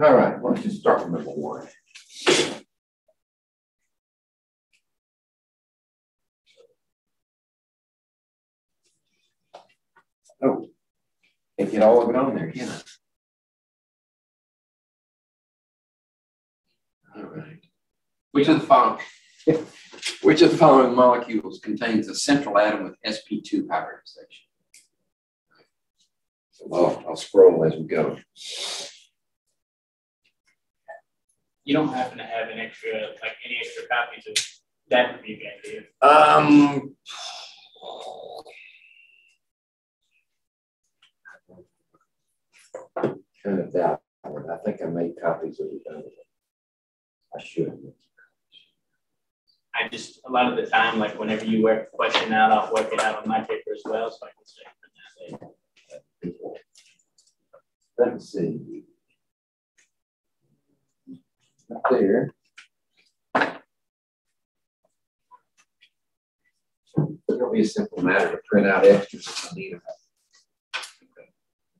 All right, why don't you start with number one? Oh, can't get all of it on there, can I? All right. Which of the following, which of the following molecules contains a central atom with sp2 hybridization? Well, I'll scroll as we go. You don't happen to have an extra, like any extra copies of that would be a good idea. Um. Kind of doubt, I think I made copies of it. done. I should. I just, a lot of the time, like whenever you work the question out, I'll work it out on my paper as well, so I can say that later. Let me see. There. It'll be a simple matter to print out extras if I need them.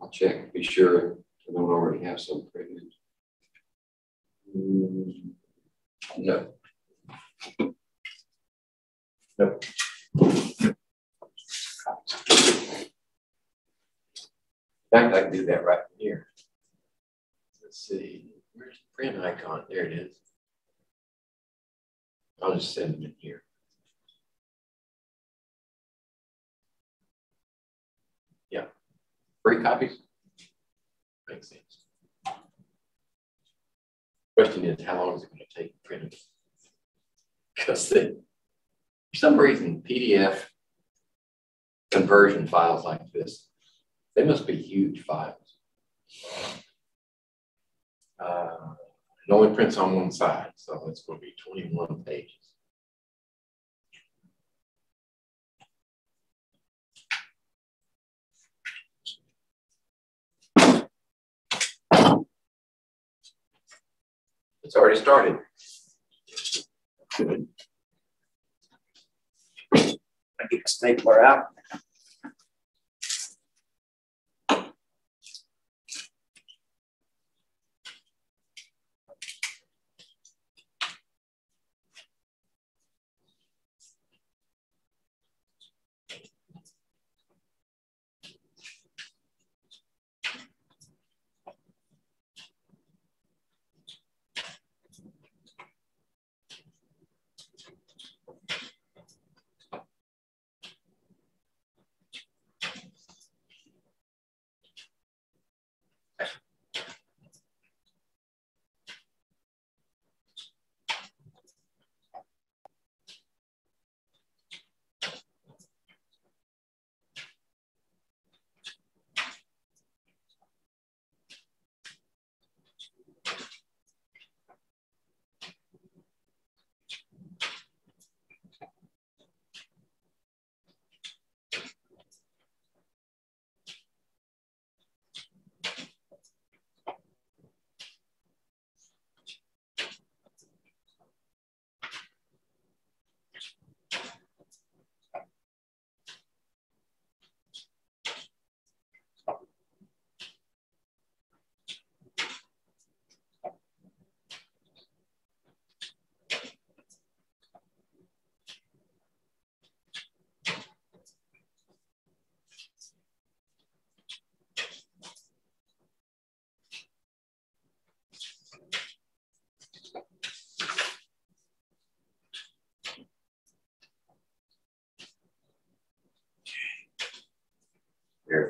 I'll check, be sure I don't already have some printed. Mm, No, Nope. In fact, I can do that right here. Let's see, where's print icon? There it is. I'll just send them in here. Yeah, three copies? makes sense. Question is, how long is it going to take to print it? Because for some reason, PDF conversion files like this, they must be huge files. Uh, it only prints on one side, so it's going to be 21 pages. It's already started. Good. I get the stapler out.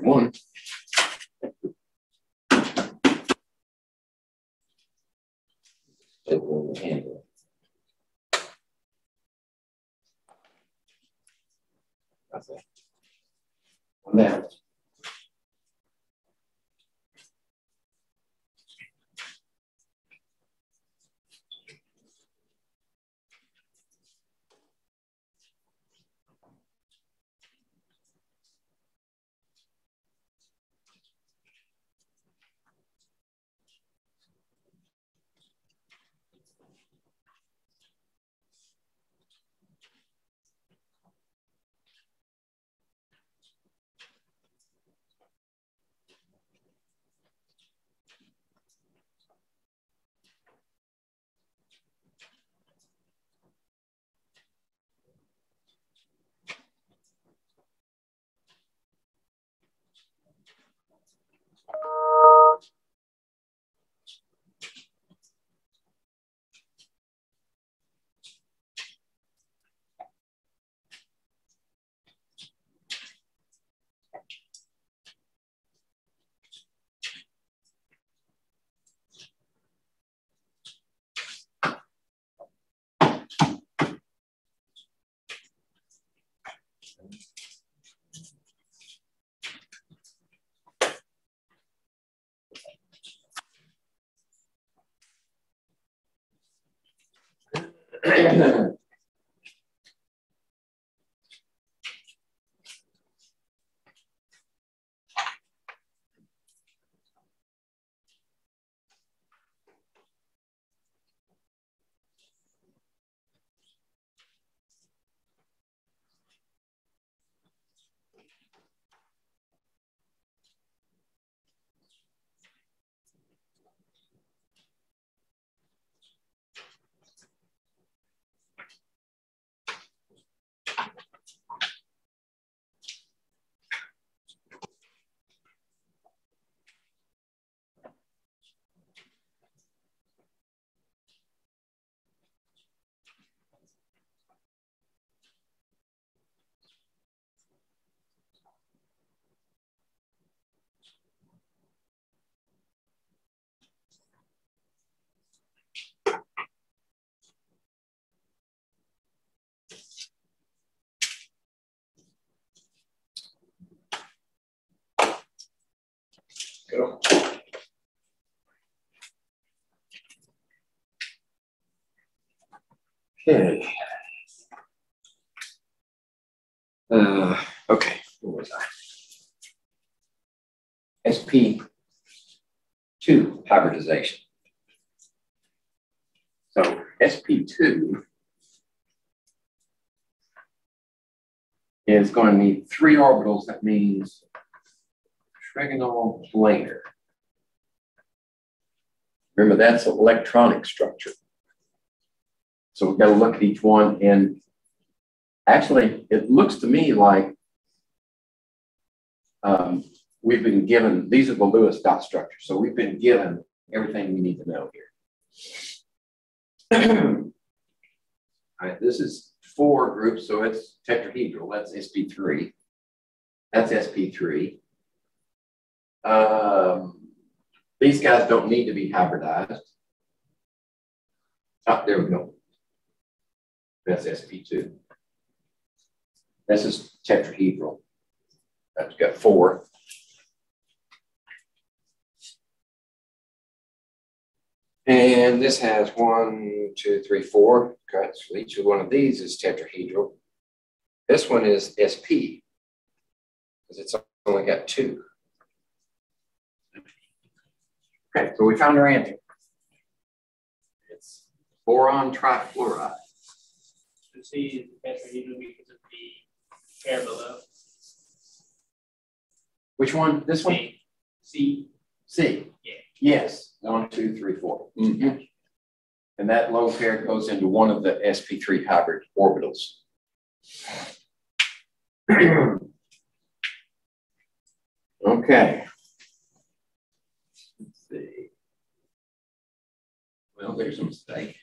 One. Handle. That's it. One. Sure. Okay. Uh, okay, where was I? SP two hybridization. So SP two is going to need three orbitals. That means trigonal planar. Remember, that's an electronic structure. So we've got to look at each one and actually it looks to me like um, we've been given, these are the Lewis dot structures. So we've been given everything we need to know here. All right, this is four groups, so it's tetrahedral, that's sp3. That's sp3. Um, these guys don't need to be hybridized. Oh, there we go. That's sp2. This is tetrahedral. That's got four. And this has one, two, three, four cuts. So each one of these is tetrahedral. This one is SP because it's only got two. Okay, so we found our answer. It's boron trifluoride. See the tetrahedral because of the pair below. Which one? This one? C. C. C. Yeah. Yes. One, two, three, four. Mm-hmm. And that lone pair goes into one of the sp3 hybrid orbitals. okay. Let's see. Well, there's a mistake.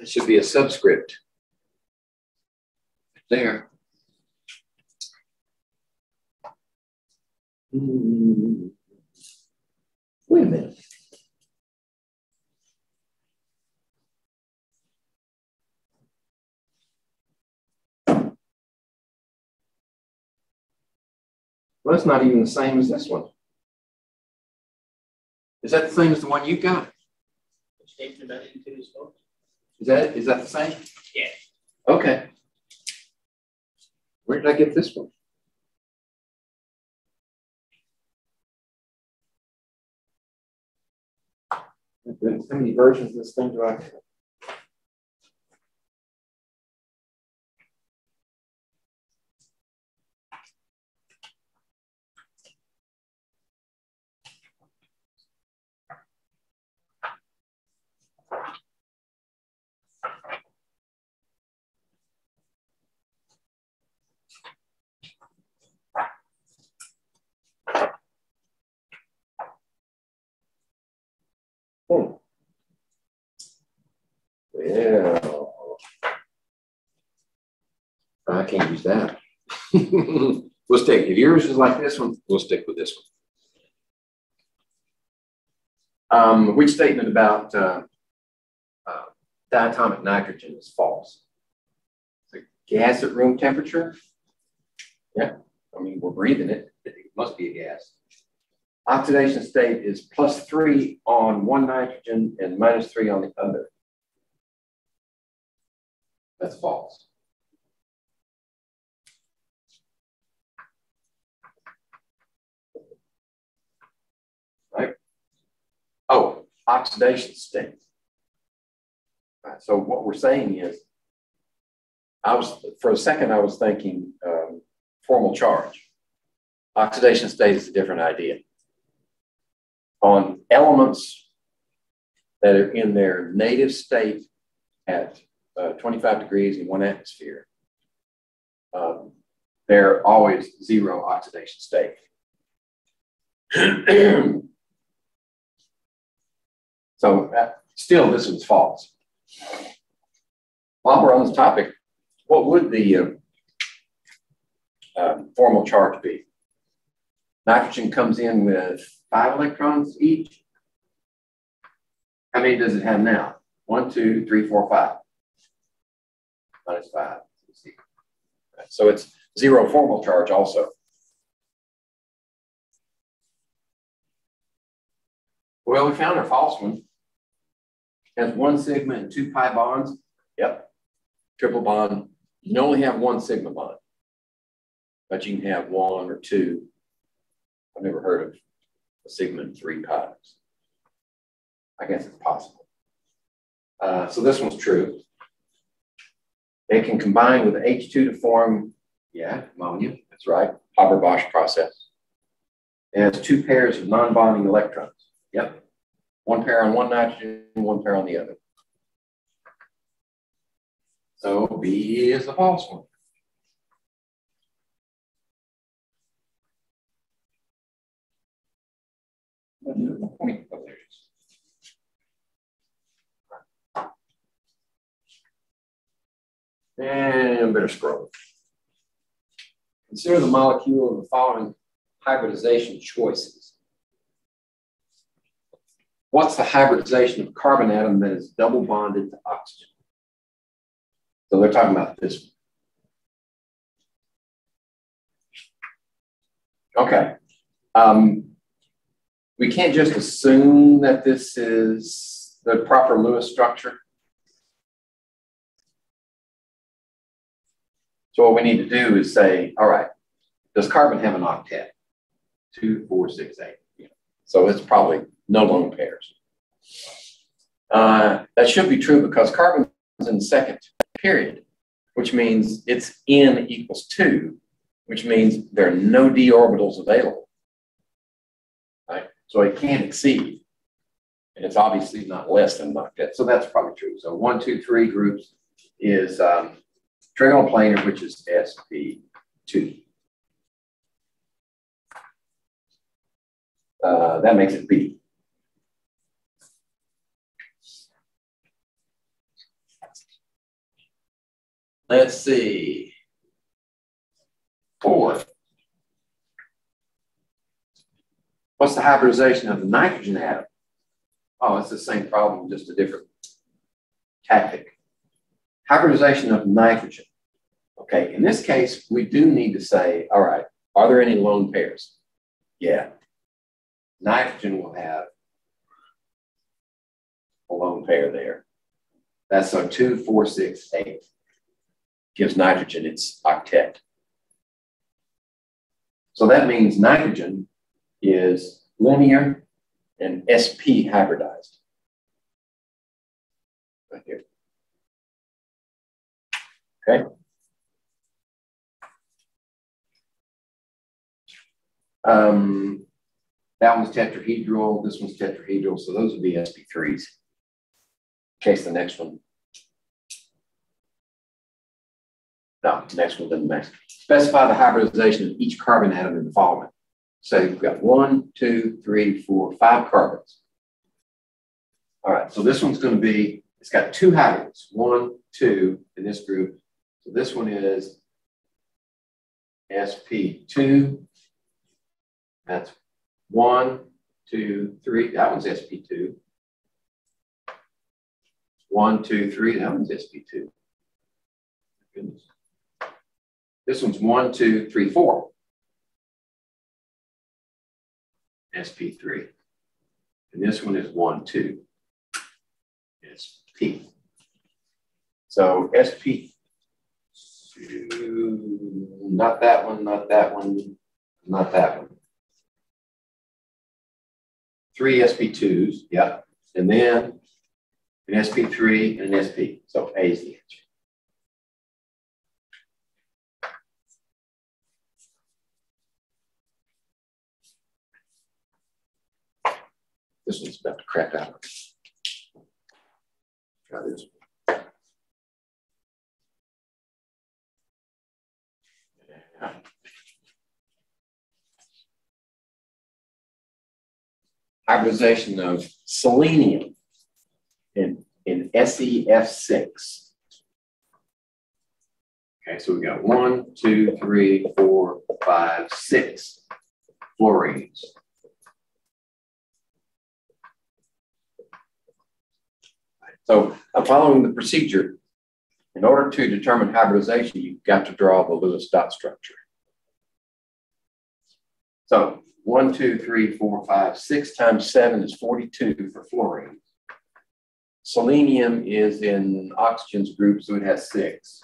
It should be a subscript. There. Hmm. Wait a minute. Well, it's not even the same as this one. Is that the same as the one you got? Statement about as? Is that is that the same? Yeah. Okay. Where did I get this one? How many versions of this thing do I have? Hmm. Well, I can't use that. we'll stick, if yours is like this one, we'll stick with this one. Um, which statement about uh, uh, diatomic nitrogen is false? It's a gas at room temperature? Yeah, I mean, we're breathing it. It must be a gas. Oxidation state is plus three on one nitrogen and minus three on the other. That's false. Right? Oh, oxidation state. Right, so what we're saying is, I was, for a second, I was thinking um, formal charge. Oxidation state is a different idea on elements that are in their native state at uh, 25 degrees in one atmosphere, um, they're always zero oxidation state. so uh, still, this was false. While we're on this topic, what would the uh, uh, formal charge be? Nitrogen comes in with five electrons each. How many does it have now? One, two, three, four, five. Minus five. So it's zero formal charge also. Well, we found our false one. Has one sigma and two pi bonds. Yep. Triple bond. You can only have one sigma bond, but you can have one or two. I've never heard of a sigma and three pi's. I guess it's possible. Uh, so this one's true. They can combine with H2 to form, yeah, ammonia. That's right. Haber-Bosch process. It has two pairs of non-bonding electrons. Yep. One pair on one nitrogen, one pair on the other. So B is the false one. Point. Oh, there it is. And better scroll. Consider the molecule of the following hybridization choices. What's the hybridization of carbon atom that is double bonded to oxygen? So they're talking about this. Okay. Um, we can't just assume that this is the proper Lewis structure. So what we need to do is say, all right, does carbon have an octet? Two, four, six, eight. So it's probably no lone pairs. Uh, that should be true because carbon is in the second period, which means it's n equals two, which means there are no d orbitals available. Right? So it can't exceed. And it's obviously not less than an octet. So that's probably true. So one, two, three groups is um, trigonal planar, which is SP2. Uh, that makes it B. Let's see. Four. What's the hybridization of the nitrogen atom? Oh, it's the same problem, just a different tactic. Hybridization of nitrogen. Okay, in this case, we do need to say, all right, are there any lone pairs? Yeah. Nitrogen will have a lone pair there. That's a two, four, six, eight. Gives nitrogen its octet. So that means nitrogen is linear and sp hybridized. Right here. Okay. Um, that one's tetrahedral, this one's tetrahedral, so those would be sp3s. In case the next one. No, the next one doesn't matter. Specify the hybridization of each carbon atom in the following. So we've got one, two, three, four, five carbons. All right, so this one's going to be, it's got two hybrids, one, two in this group. So this one is sp2. That's one, two, three. That one's sp2. One, two, three. That one's sp2. Goodness. This one's one, two, three, four. SP3. And this one is one, two. SP. So SP, not that one, not that one, not that one. Three SP2s, yep. And then an SP3 and an SP. So A is the answer. This one's about to crack out. Try. Hybridization of selenium in, in SeF6. Okay, so we got one, two, three, four, five, six fluorines. So I'm following the procedure. In order to determine hybridization, you've got to draw the Lewis dot structure. So one, two, three, four, five, six times seven is 42 for fluorine. Selenium is in oxygen's group, so it has six.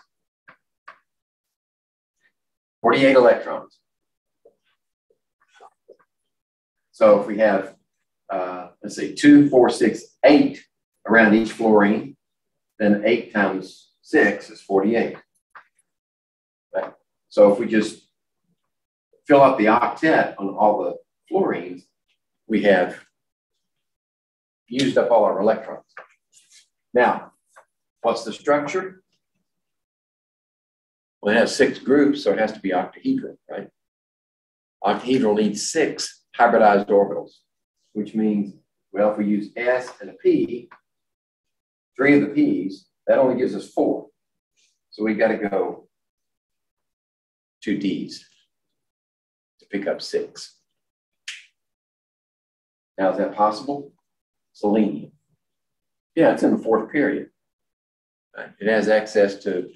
48 electrons. So if we have, uh, let's see, two, four, six, eight around each fluorine, then eight times six is 48. Right? So if we just fill up the octet on all the fluorines, we have used up all our electrons. Now, what's the structure? Well, it has six groups, so it has to be octahedral, right? Octahedral needs six hybridized orbitals, which means, well, if we use S and a P, three of the P's, that only gives us four. So we've got to go two D's to pick up six. Now, is that possible? Selenium. Yeah, it's in the fourth period. It has access to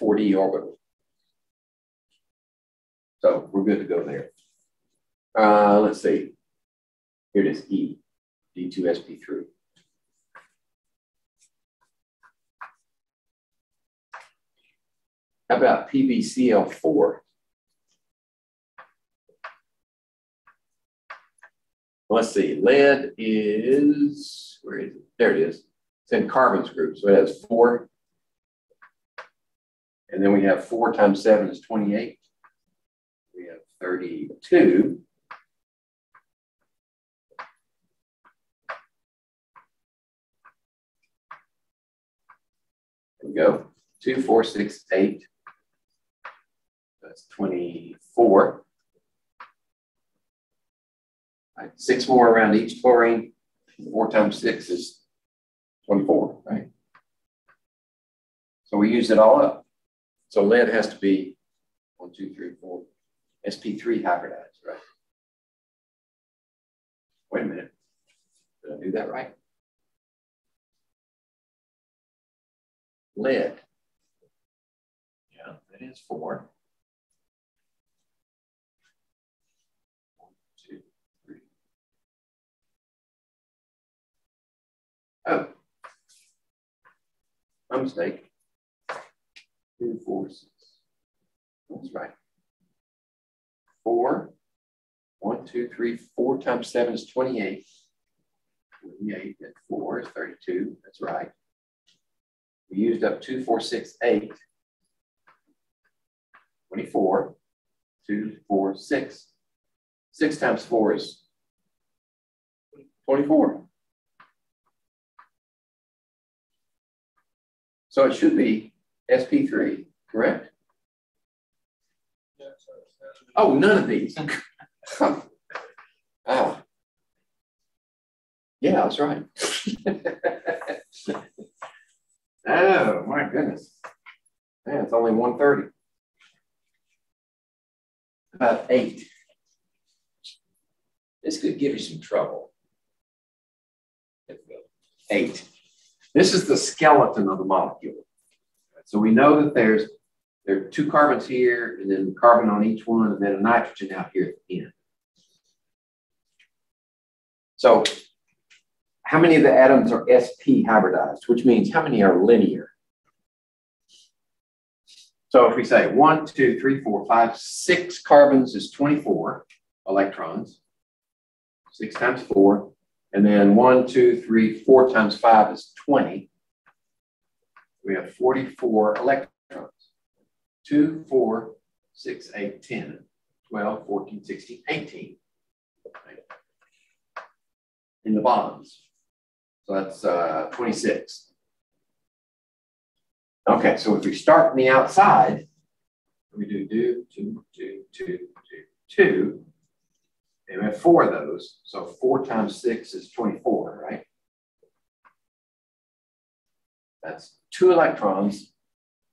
4D orbital. So we're good to go there. Uh, let's see. Here it is, E, D2SP3. How about PbCl4? Let's see, lead is, where is it? There it is. It's in carbons group, so it has four. And then we have four times seven is 28. We have 32. There we go. Two, four, six, eight. That's 24. Right. Six more around each chlorine. Four times six is 24, right? So we used it all up. So lead has to be one, two, three, four, SP3 hybridized, right? Wait a minute. Did I do that right? Lead. Yeah, that is four. Oh, my mistake. Two, four, six. That's right. Four. One, two, three, four times seven is 28. 28 and four is 32. That's right. We used up two, four, six, eight. 24. Two, four, six. Six times four is 24. So it should be SP3, correct? Oh, none of these. ah. Yeah, that's right. oh, my goodness. Man, it's only 1.30. About eight. This could give you some trouble. Eight. This is the skeleton of the molecule. So we know that there's there are two carbons here, and then carbon on each one, and then a nitrogen out here at the end. So how many of the atoms are sp hybridized, which means how many are linear? So if we say one, two, three, four, five, six carbons is 24 electrons. Six times four. And then one, two, three, four times five is 20. We have 44 electrons. Two, four, six, eight, 10, 12, 14, 16, 18. In the bonds. So that's uh, 26. Okay, so if we start from the outside, we do do, two, two, two, two, two, and we have four of those. So four times six is 24, right? That's two electrons,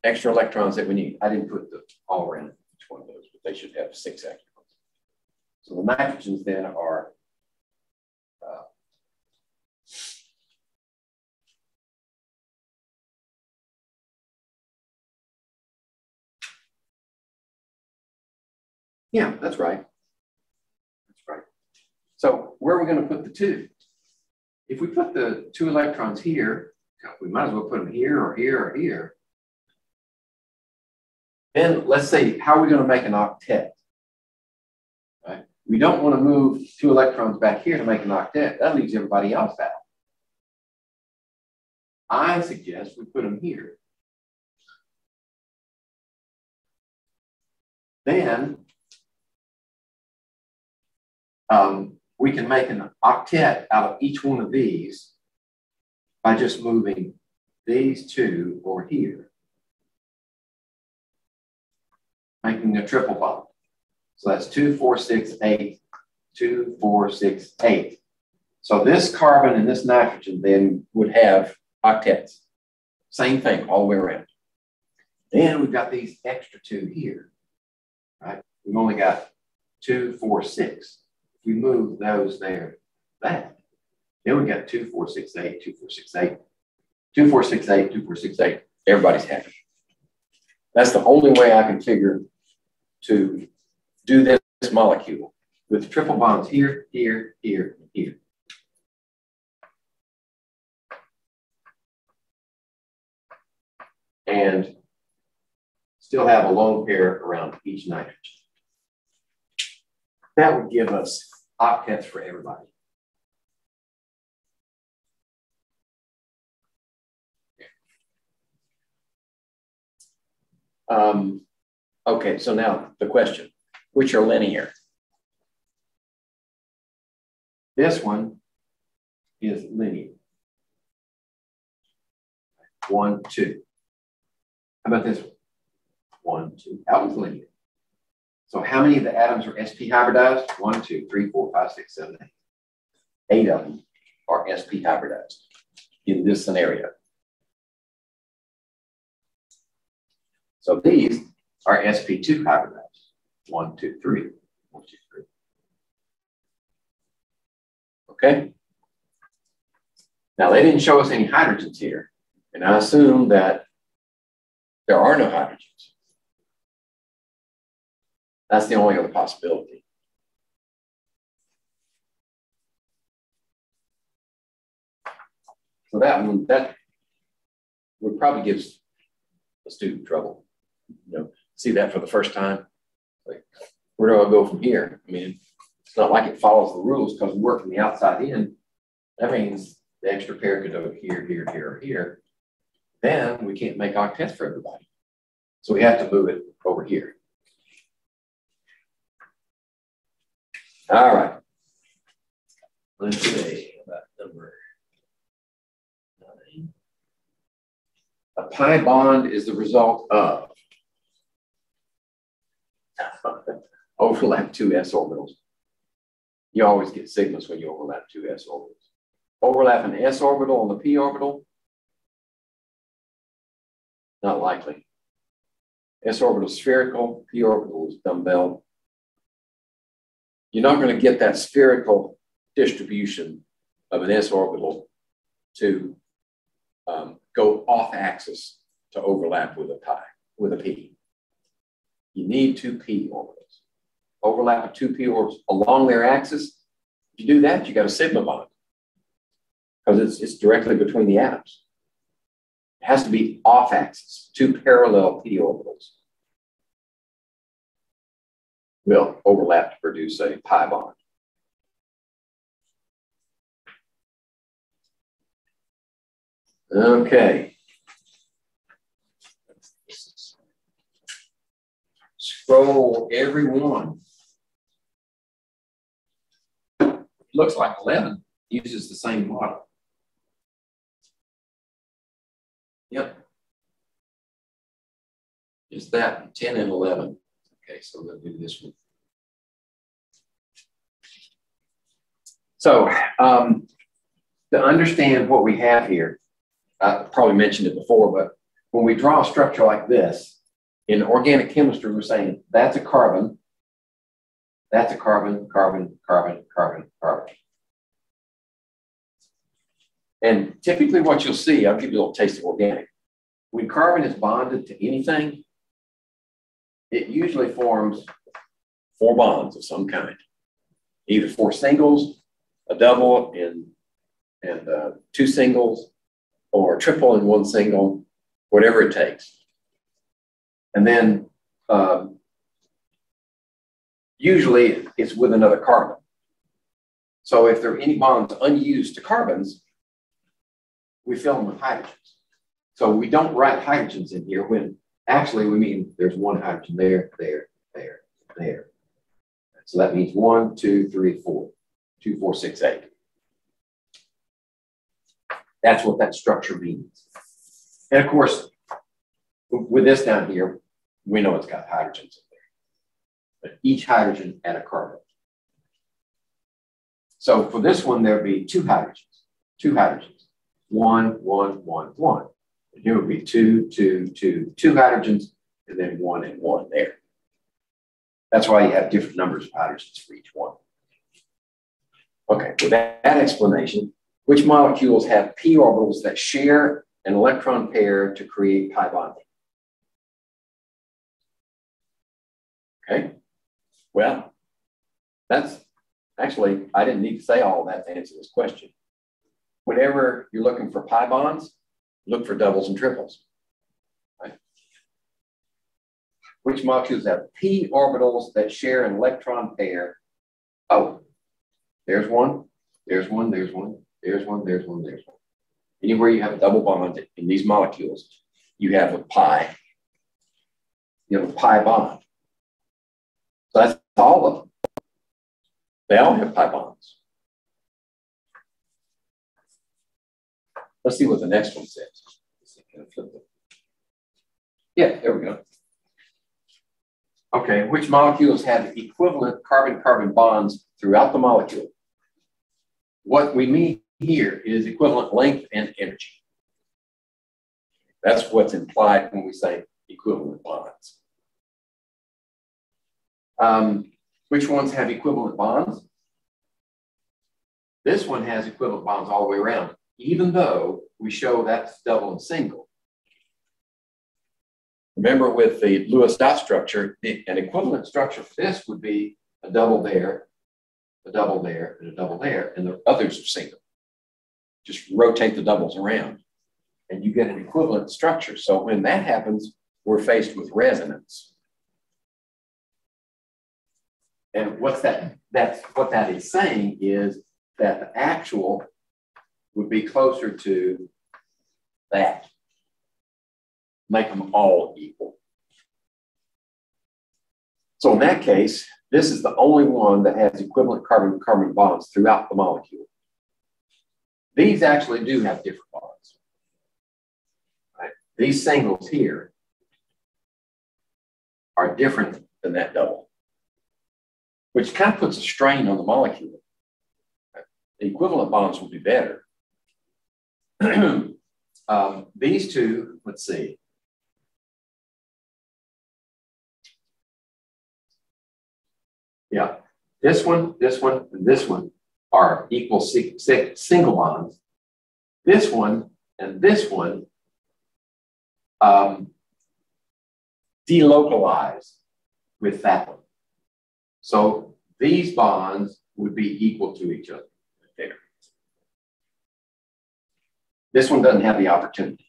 extra electrons that we need. I didn't put the all around each one of those, but they should have six electrons. So the nitrogens then are uh, Yeah, that's right. So where are we going to put the two? If we put the two electrons here, we might as well put them here or here or here. Then let's say, how are we going to make an octet? Right? We don't want to move two electrons back here to make an octet. That leaves everybody else out. I suggest we put them here. Then um, we can make an octet out of each one of these by just moving these two over here, making a triple bond. So that's two, four, six, eight, two, four, six, eight. So this carbon and this nitrogen then would have octets. Same thing all the way around. Then we've got these extra two here, right? We've only got two, four, six. We move those there, that, then we got two, four, six, eight, two, four, six, eight, two, four, six, eight, two, four, six, eight. Everybody's happy. That's the only way I can figure to do this molecule with triple bonds here, here, here, here. And still have a lone pair around each nitrogen. That would give us octets for everybody. Um, okay, so now the question, which are linear? This one is linear. One, two. How about this one? One, two. That one's linear. So how many of the atoms are sp hybridized? One, two, three, four, five, six, seven, eight. Eight of them are sp hybridized in this scenario. So these are sp2 hybridized. One, two, three. One, two, three. Okay. Now they didn't show us any hydrogens here. And I assume that there are no hydrogens. That's the only other possibility. So that one, that would probably give a student trouble. You know, see that for the first time. Like, where do I go from here? I mean, it's not like it follows the rules because we work from the outside in. That means the extra pair could go here, here, here, here. Then we can't make octets for everybody. So we have to move it over here. All right. Let's see about number nine. A pi bond is the result of overlap two s orbitals. You always get sigmas when you overlap two s orbitals. Overlap an s orbital on the p orbital? Not likely. S orbital spherical, p orbital is dumbbell you're not going to get that spherical distribution of an s orbital to um, go off axis to overlap with a pi, with a p. You need two p orbitals. Overlap of two p orbitals along their axis. If you do that, you got a sigma bond because it's, it's directly between the atoms. It has to be off axis, two parallel p orbitals will overlap to produce a pi bond. Okay. Scroll every one. Looks like 11 uses the same model. Yep. Is that 10 and 11. Okay, so we'll do this one. So um, to understand what we have here, I probably mentioned it before, but when we draw a structure like this, in organic chemistry, we're saying that's a carbon, that's a carbon, carbon, carbon, carbon, carbon. And typically what you'll see, I'll give you a little taste of organic. When carbon is bonded to anything, it usually forms four bonds of some kind. either four singles, a double, and and uh, two singles, or triple and one single, whatever it takes. And then um, usually it's with another carbon. So if there are any bonds unused to carbons, we fill them with hydrogens. So we don't write hydrogens in here when actually we mean there's one hydrogen there, there, there, there. So that means one, two, three, four, two, four, six, eight. That's what that structure means. And of course, with this down here, we know it's got hydrogens in there, but each hydrogen at a carbon. So for this one, there'd be two hydrogens, two hydrogens, one, one, one, one. And here would be two, two, two, two hydrogens, and then one and one there. That's why you have different numbers of hydrogens for each one. Okay, with that, that explanation, which molecules have p orbitals that share an electron pair to create pi bonding? Okay, well, that's actually, I didn't need to say all that to answer this question. Whenever you're looking for pi bonds, look for doubles and triples. Right? Which molecules have p orbitals that share an electron pair? Oh, there's one, there's one, there's one, there's one, there's one, there's one. Anywhere you have a double bond in these molecules, you have a pi, you have a pi bond. So that's all of them. They all have pi bonds. Let's see what the next one says. Yeah, there we go. Okay, which molecules have equivalent carbon-carbon bonds throughout the molecule? What we mean here is equivalent length and energy. That's what's implied when we say equivalent bonds. Um, which ones have equivalent bonds? This one has equivalent bonds all the way around, even though we show that's double and single. Remember with the Lewis dot structure, an equivalent structure for this would be a double there, a double there, and a double there, and the others are single. Just rotate the doubles around, and you get an equivalent structure. So when that happens, we're faced with resonance. And what's that? That's what that is saying is that the actual would be closer to that. Make them all equal. So in that case, this is the only one that has equivalent carbon-carbon bonds throughout the molecule. These actually do have different bonds. Right? These singles here are different than that double which kind of puts a strain on the molecule. The equivalent bonds will be better. um, these two, let's see. Yeah, this one, this one, and this one are equal single bonds. This one and this one um, delocalize with that one. So these bonds would be equal to each other there. This one doesn't have the opportunity.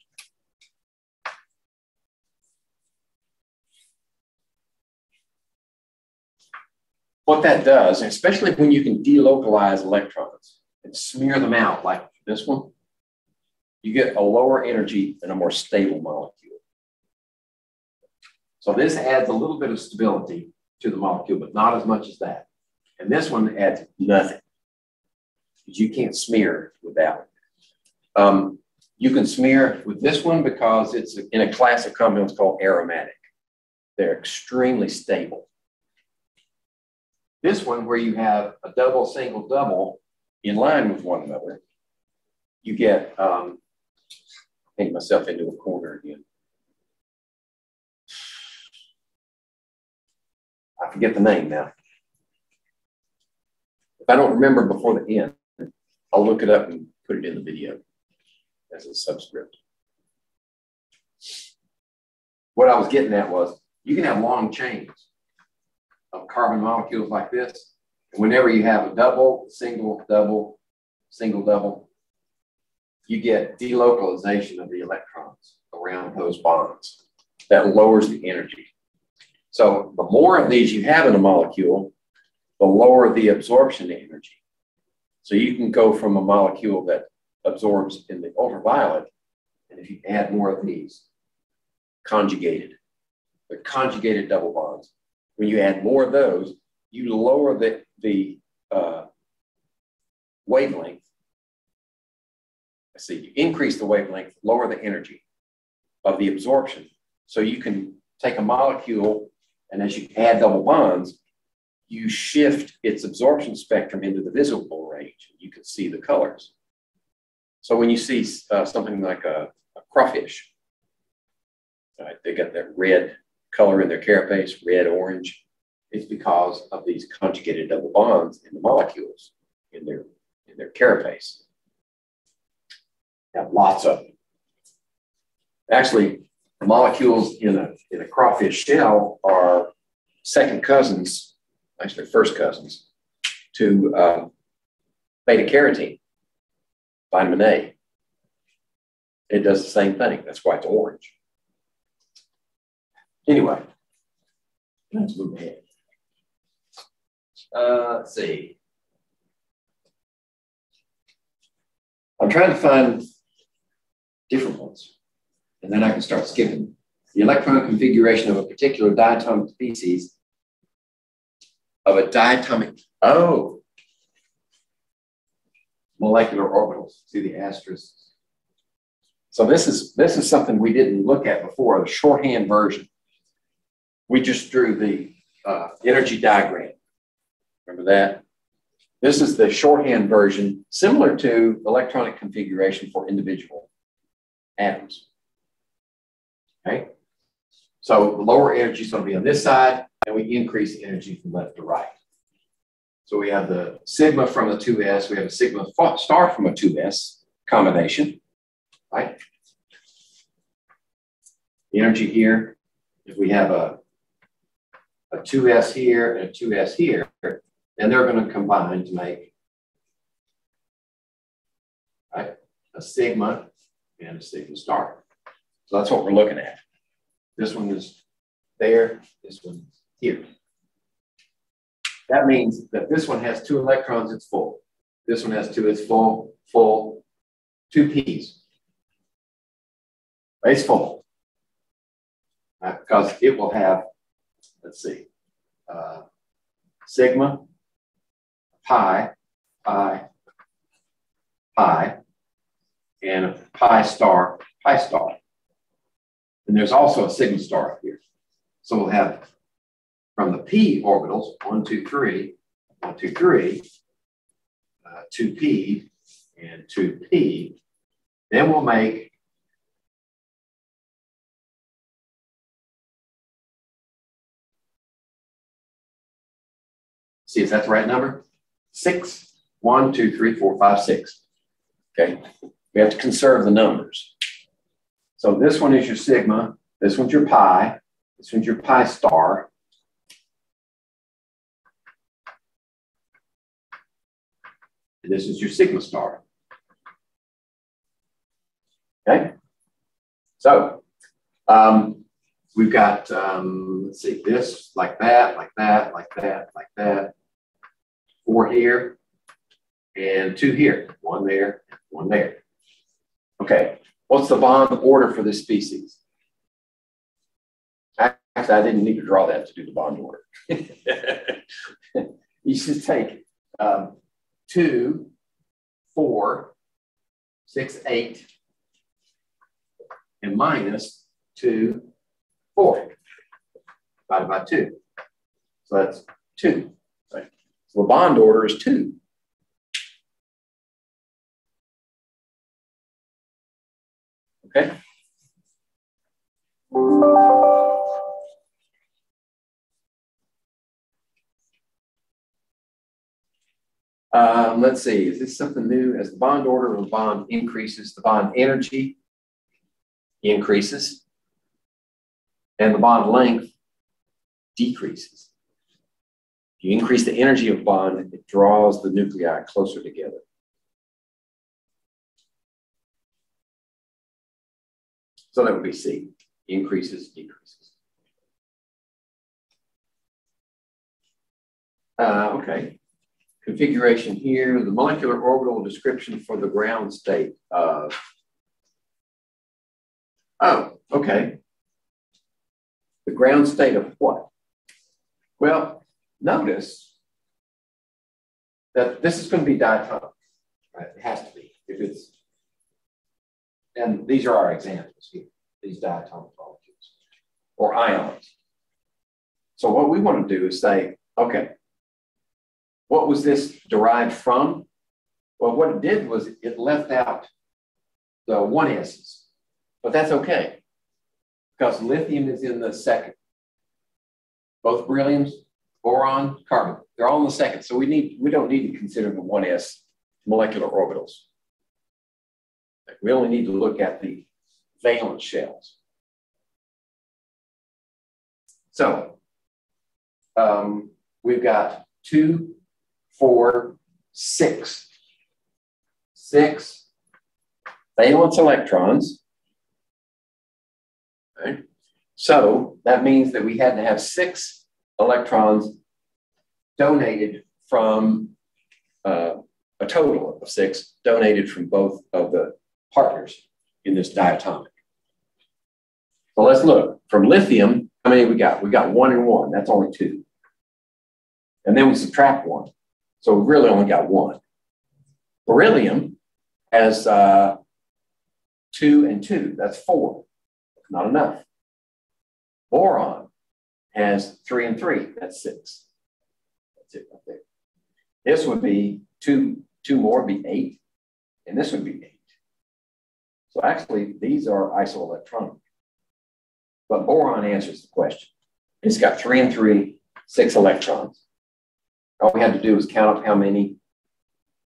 What that does, especially when you can delocalize electrons and smear them out like this one, you get a lower energy and a more stable molecule. So this adds a little bit of stability to the molecule, but not as much as that. And this one adds nothing. Because you can't smear with that one. Um, you can smear with this one because it's in a class of compounds called aromatic. They're extremely stable. This one, where you have a double, single, double in line with one another, you get, um, paint myself into a corner again. I forget the name now. If I don't remember before the end, I'll look it up and put it in the video as a subscript. What I was getting at was you can have long chains of carbon molecules like this, Whenever you have a double, single, double, single, double, you get delocalization of the electrons around those bonds. That lowers the energy. So the more of these you have in a molecule, the lower the absorption energy. So you can go from a molecule that absorbs in the ultraviolet, and if you add more of these, conjugated, the conjugated double bonds, when you add more of those, you lower the, the uh, wavelength. Let's see, you increase the wavelength, lower the energy of the absorption. So you can take a molecule, and as you add double bonds, you shift its absorption spectrum into the visible range. You can see the colors. So when you see uh, something like a, a crawfish, they got that red color in their carapace, red, orange. It's because of these conjugated double bonds in the molecules in their, in their carapace. Have lots of them. Actually, the molecules in a, in a crawfish shell are second cousins, actually first cousins, to uh, beta carotene, vitamin A. It does the same thing. That's why it's orange. Anyway, let's move ahead. Uh, let's see. I'm trying to find different ones, and then I can start skipping. The electron configuration of a particular diatomic species of a diatomic, oh, molecular orbitals. See the asterisks. So this is this is something we didn't look at before, the shorthand version. We just drew the uh, energy diagram. Remember that? This is the shorthand version, similar to electronic configuration for individual atoms. Okay? So the lower energy is going to be on this side, and we increase energy from left to right. So we have the sigma from the 2s, we have a sigma star from a 2s combination, right? The energy here, if we have a, a 2s here and a 2s here, and they're going to combine to make right, a sigma and a sigma star. So that's what we're looking at. This one is there, this one here. That means that this one has two electrons, it's full. This one has two, it's full, full, two p's. It's full. Right, because it will have, let's see, uh, sigma, pi, pi, pi, and a pi star, pi star. And there's also a sigma star up here. So we'll have from the p orbitals, one, two, three, one, two, three, uh, 2p, and 2p. Then we'll make see if that's the right number. Six, one, two, three, four, five, six. Okay, we have to conserve the numbers. So this one is your sigma, this one's your pi, this one's your pi star. And this is your sigma star. Okay, so um, we've got, um, let's see, this like that, like that, like that, like that four here, and two here, one there, one there. Okay, what's the bond order for this species? Actually, I didn't need to draw that to do the bond order. you should take um, two, four, six, eight, and minus two, four, divided by two. So that's two. The bond order is two. Okay. Um, let's see, is this something new? As the bond order of a bond increases, the bond energy increases, and the bond length decreases. You increase the energy of bond, it draws the nuclei closer together. So that would be C, increases, decreases. Uh, okay, configuration here, the molecular orbital description for the ground state of, oh, okay. The ground state of what? Well, notice that this is going to be diatomic, right? It has to be if it's, and these are our examples here, these diatomic molecules or ions. So what we want to do is say, okay, what was this derived from? Well, what it did was it left out the one S's, but that's okay because lithium is in the second. Both berylliums, boron, carbon, they're all in the second. So we need we don't need to consider the 1s molecular orbitals. We only need to look at the valence shells. So um, we've got two, four, six, six valence electrons. Okay. So that means that we had to have six electrons donated from uh, a total of six donated from both of the partners in this diatomic. So let's look. From lithium, how many we got? We got one and one. That's only two. And then we subtract one. So we really only got one. Beryllium has uh, two and two. That's four. Not enough. Boron has three and three. That's six. That's it right there. This would be two, two more be eight, and this would be eight. So actually, these are isoelectronic. But boron answers the question. It's got three and three, six electrons. All we had to do was count up how many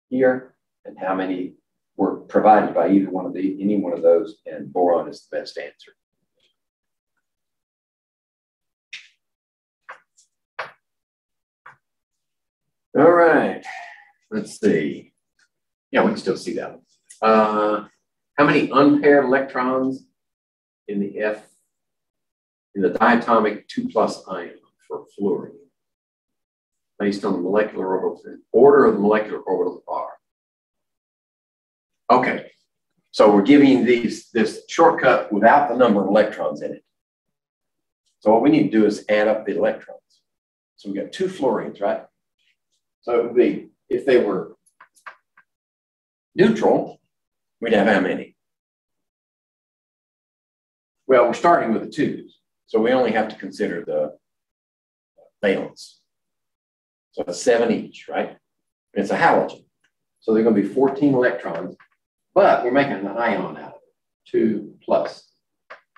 here and how many were provided by either one of the any one of those, and boron is the best answer. All right, let's see. Yeah, we can still see that. Uh, how many unpaired electrons in the F, in the diatomic 2 plus ion for fluorine? Based on the molecular orbitals, order of the molecular orbitals are. Okay, so we're giving these this shortcut without the number of electrons in it. So what we need to do is add up the electrons. So we got two fluorines, right? So it would be, if they were neutral, we'd have how many? Well, we're starting with the twos, so we only have to consider the valence. So it's seven each, right? It's a halogen. So they're going to be 14 electrons, but we're making an ion out of it, two plus.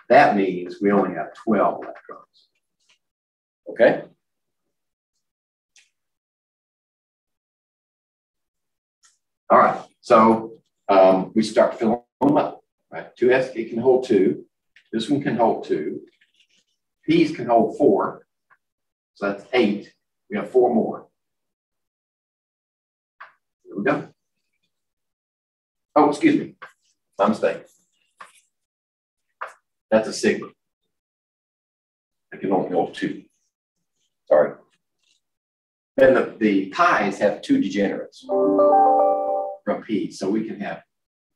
That means we only have 12 electrons. Okay? All right, so um, we start filling them up, right? 2s, it can hold two. This one can hold two. P's can hold four. So that's eight. We have four more. Here we go. Oh, excuse me. My mistake. That's a sigma. I can only hold two. Sorry. Then the, the pi's have two degenerates P. So we can have,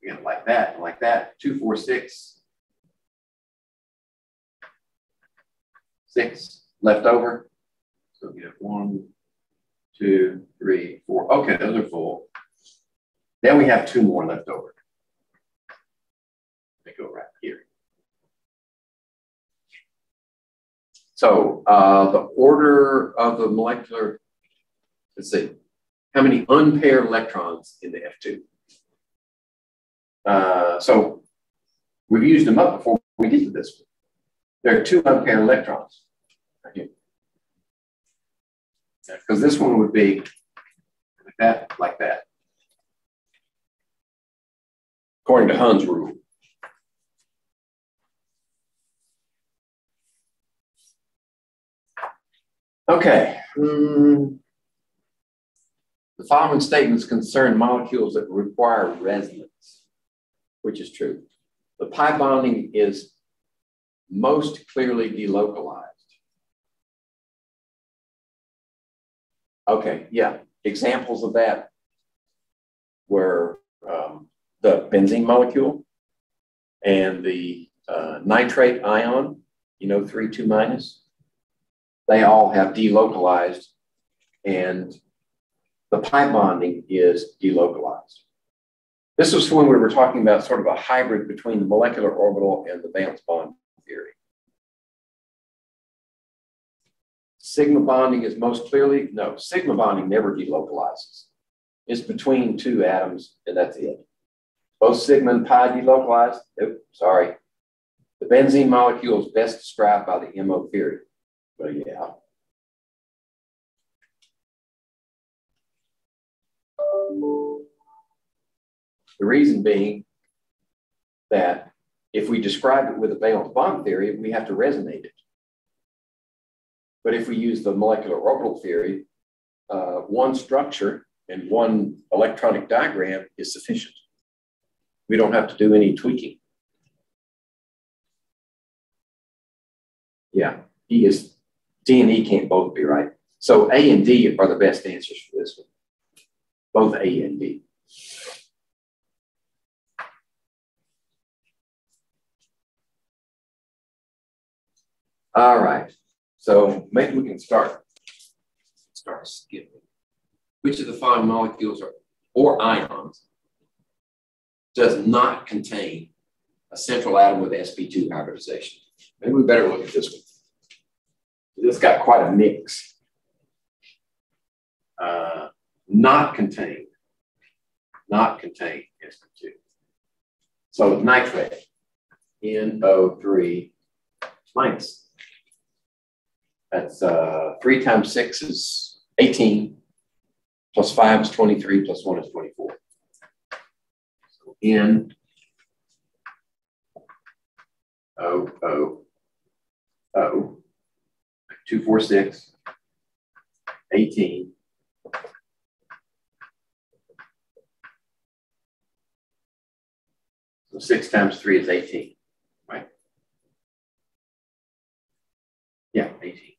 you know, like that, like that, two, four, six, six left over. So we have one, two, three, four. Okay, those are full. Then we have two more left over. They go right here. So uh, the order of the molecular, let's see, how many unpaired electrons in the F2? Uh, so we've used them up before we get to this one. There are two unpaired electrons right here. Because this one would be like that, like that. According to Hund's rule. Okay. Mm. The following statements concern molecules that require resonance, which is true. The pi bonding is most clearly delocalized. Okay, yeah. Examples of that were um, the benzene molecule and the uh, nitrate ion, you know, 3, 2 minus. They all have delocalized and the pi bonding is delocalized. This was when we were talking about sort of a hybrid between the molecular orbital and the valence bond theory. Sigma bonding is most clearly, no, sigma bonding never delocalizes. It's between two atoms and that's it. Both sigma and pi delocalized, nope, sorry. The benzene molecule is best described by the MO theory. But yeah. The reason being that if we describe it with a valence bond theory, we have to resonate it. But if we use the molecular orbital theory, uh, one structure and one electronic diagram is sufficient. We don't have to do any tweaking. Yeah, E is, D and E can't both be right. So A and D are the best answers for this one. Both A and D. All right. So maybe we can start start skipping. Which of the following molecules are, or ions does not contain a central atom with sp2 hybridization? Maybe we better look at this one. This got quite a mix. Uh, not contain, not contain sp2. So nitrate, NO3 minus. That's uh, 3 times 6 is 18, plus 5 is 23, plus 1 is 24. So N. O O O. 246 18 So 6 times 3 is 18, right? Yeah, 18.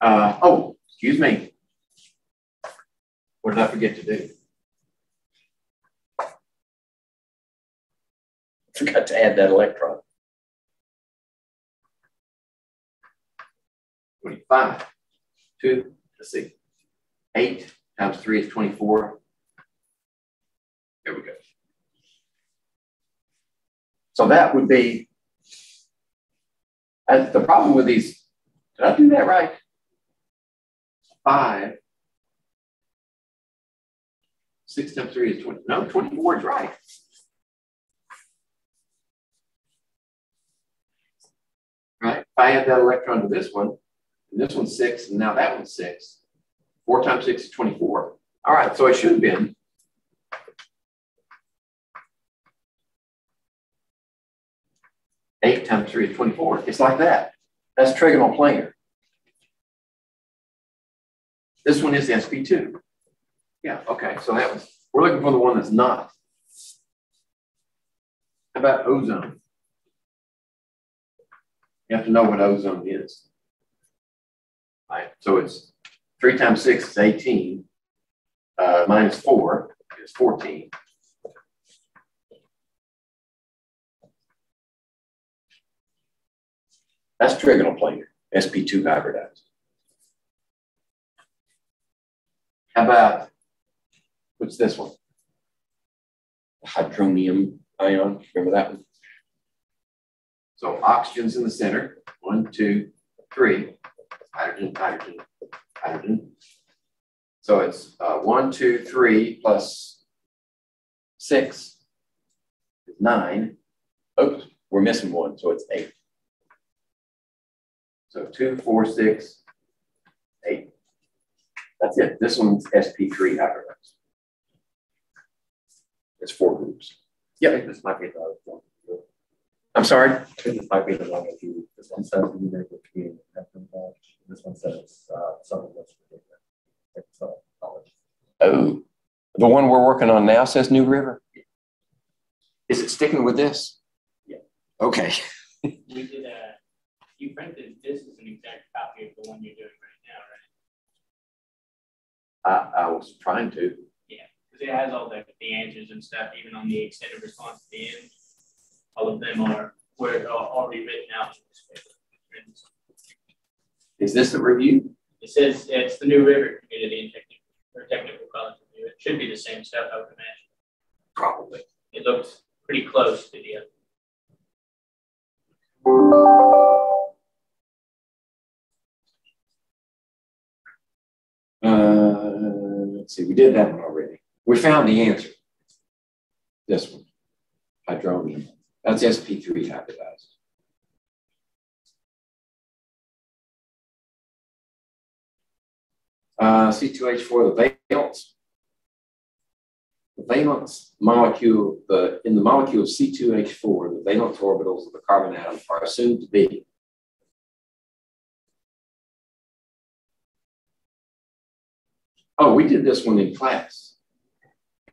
Uh, oh, excuse me. What did I forget to do? Forgot to add that electron. 25. 2, let's see. 8 times 3 is 24. There we go. So that would be, uh, the problem with these, did I do that right? Five. Six times three is 20. No, 24 is right. Right? If I add that electron to this one, and this one's six, and now that one's six. Four times six is 24. All right, so it should have been eight times three is 24. It's like that. That's trigonal planar. This one is sp2. Yeah, okay, so that was, we're looking for the one that's not. How about ozone? You have to know what ozone is. Right, so it's three times six is 18, uh, minus four is 14. That's trigonal planar, sp2 hybridized. How about, what's this one? Hydronium ion, remember that one? So oxygen's in the center, one, two, three, hydrogen, hydrogen, hydrogen. So it's uh, one, two, three plus six is nine. Oops, we're missing one, so it's eight. So two, four, six, eight. That's it. This one's SP3 hybridized. It's four groups. Yeah, this might be the other one. I'm sorry? This might be the one that you, this one says you make the community involved. This one says, uh, some of us. So, college. Oh, the one we're working on now says New River? Is it sticking with this? Yeah. Okay. We did a, you printed, this is an exact copy of the one you're doing right? I, I was trying to. Yeah, because it has all the, the answers and stuff, even on the extended response at the end. All of them are, were already written out in this paper. Is this the review? It says it's the New River Community and Technical, or Technical College Review. It should be the same stuff, I would imagine. Probably. It looks pretty close to the other. Uh, let's see, we did that one already. We found the answer. This one, hydronium. That's SP3 hybridized. Uh, C2H4, the valence. The valence molecule, the, in the molecule of C2H4, the valence orbitals of the carbon atom are assumed to be Oh, we did this one in class.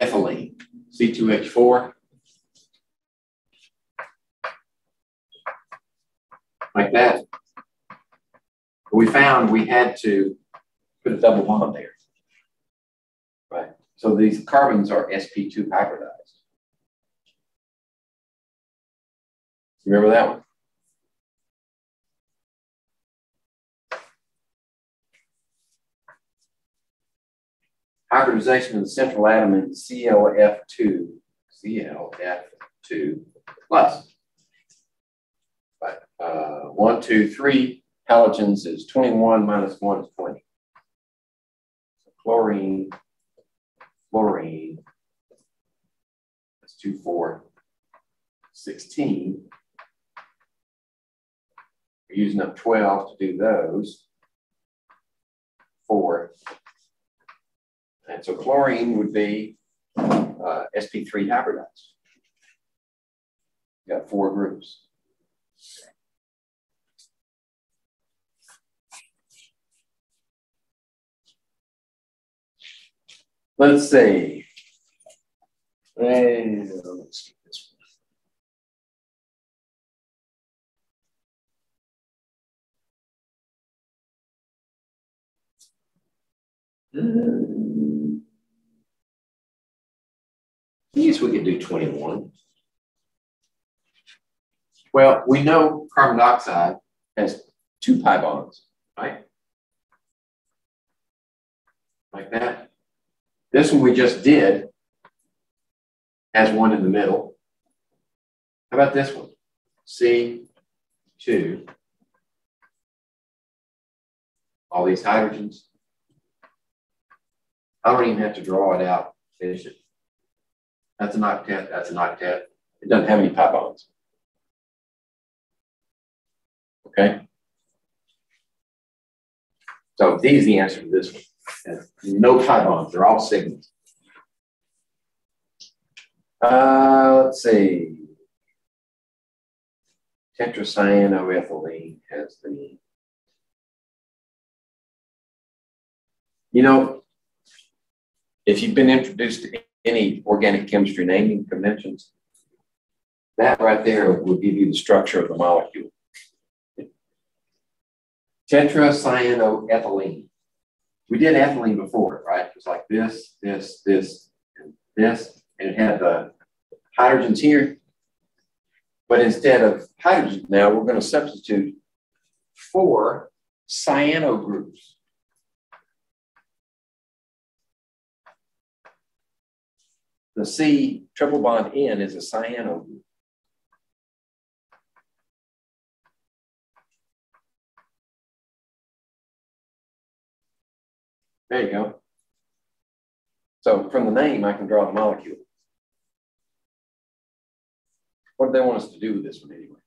Ethylene, C2H4. Like that. We found we had to put a double bond there. Right. So these carbons are sp2 hybridized. Remember that one? Hybridization of the central atom in ClF2, ClF2 plus. Right. Uh, one, two, three halogens is 21 minus one is 20. So chlorine, fluorine, that's two, four, 16. We're using up 12 to do those. Four, and so chlorine would be uh, sp3 hybridized. You got four groups. Let's see. Let's get I guess we could do 21. Well, we know carbon dioxide has two pi bonds, right? Like that. This one we just did has one in the middle. How about this one? C2. All these hydrogens. I don't even have to draw it out, finish it. That's an octet. That's an octet. It doesn't have any pi bonds. Okay. So D is the answer to this one. No pi bonds. They're all sigmas. Uh, let's see. Tetracyanoethylene has the. You know, if you've been introduced to any organic chemistry naming conventions, that right there will give you the structure of the molecule. Tetracyanoethylene. We did ethylene before, right? It was like this, this, this, and this, and it had the hydrogens here. But instead of hydrogen, now we're going to substitute four cyano groups. The C triple bond N is a cyano group. There you go. So from the name, I can draw the molecule. What do they want us to do with this one anyway?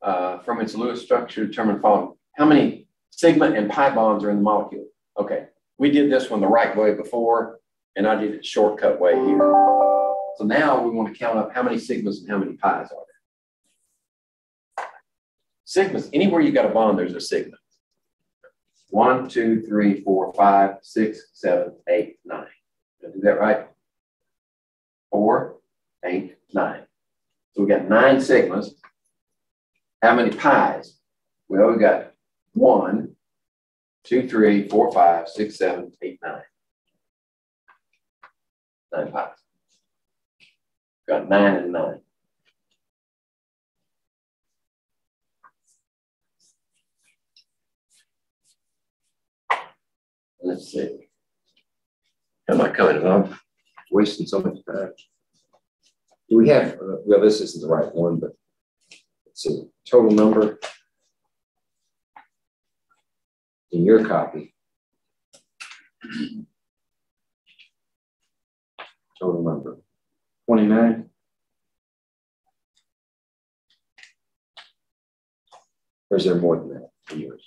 Uh, from its Lewis structure, determine following. How many sigma and pi bonds are in the molecule? Okay, we did this one the right way before and I did it shortcut way here. So now we want to count up how many sigmas and how many pi's are there. sigmas, anywhere you got a bond, there's a sigma. One, two, three, four, five, six, seven, eight, nine. Did I do that right? Four, eight, nine. So we got nine sigmas. How many pi's? Well, we got one, two, three, four, five, six, seven, eight, nine. Nine pies. Got nine and nine. Let's see. Am I coming? I'm wasting so much time. Do we have, uh, well, this isn't the right one, but let's see, total number in your copy. Total number, 29? Or is there more than that in yours?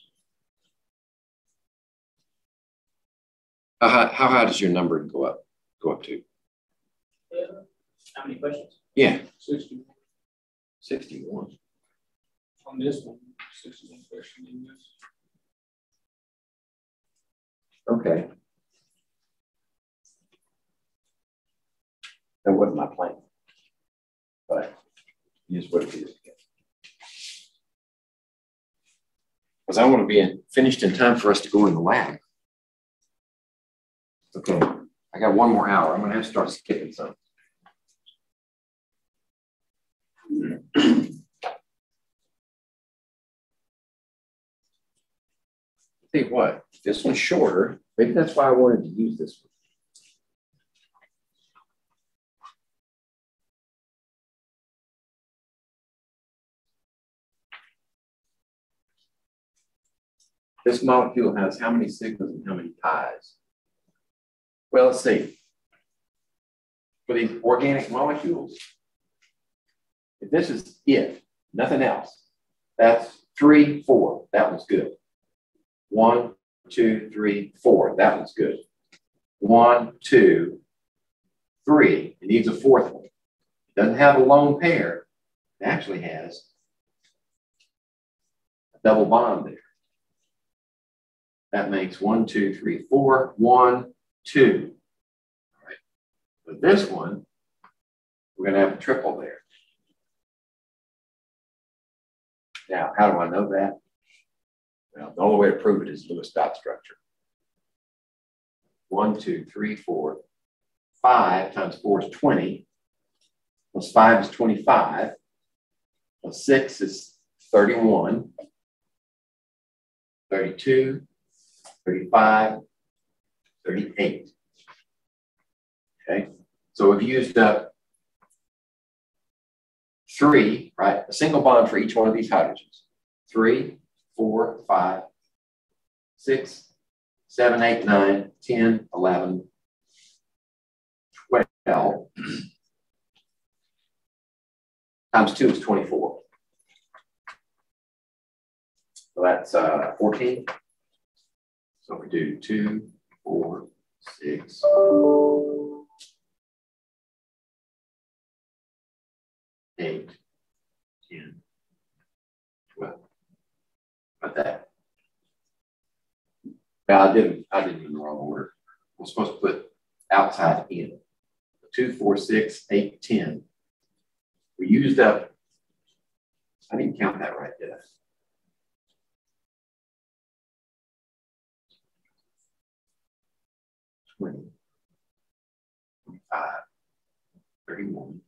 How high, how high does your number go up, go up to? How many questions? Yeah, Sixty. 61. On this one, sixty-one question in this. Okay. That wasn't my plan. But here's what it is. Because I want to be in, finished in time for us to go in the lab. Okay, I got one more hour. I'm going to have to start skipping some. You what, this one's shorter. Maybe that's why I wanted to use this one. This molecule has how many sigmas and how many pi's? Well, let's see. For these organic molecules, if this is it, nothing else, that's three, four. That one's good. One, two, three, four. That one's good. One, two, three. It needs a fourth one. It doesn't have a lone pair. It actually has a double bond there. That makes one, two, three, four. One, two. All right. But this one, we're going to have a triple there. Now, how do I know that? Well, the only way to prove it is Lewis dot structure. One, two, three, four, five times four is 20, plus five is 25, plus six is 31, 32, 35, 38. Okay, so we've used up three, right? A single bond for each one of these hydrogens. Three, four, five, six, seven, eight, nine, 10, 11, 12. Times two is 24. So that's uh, 14. So we do two, four, six, eight, 10, 12. About that. Yeah, I didn't, I did it in the wrong order. I'm supposed to put outside in. Two, four, six, eight, ten. We used up, I didn't count that right, did I? Twenty. 25, 31,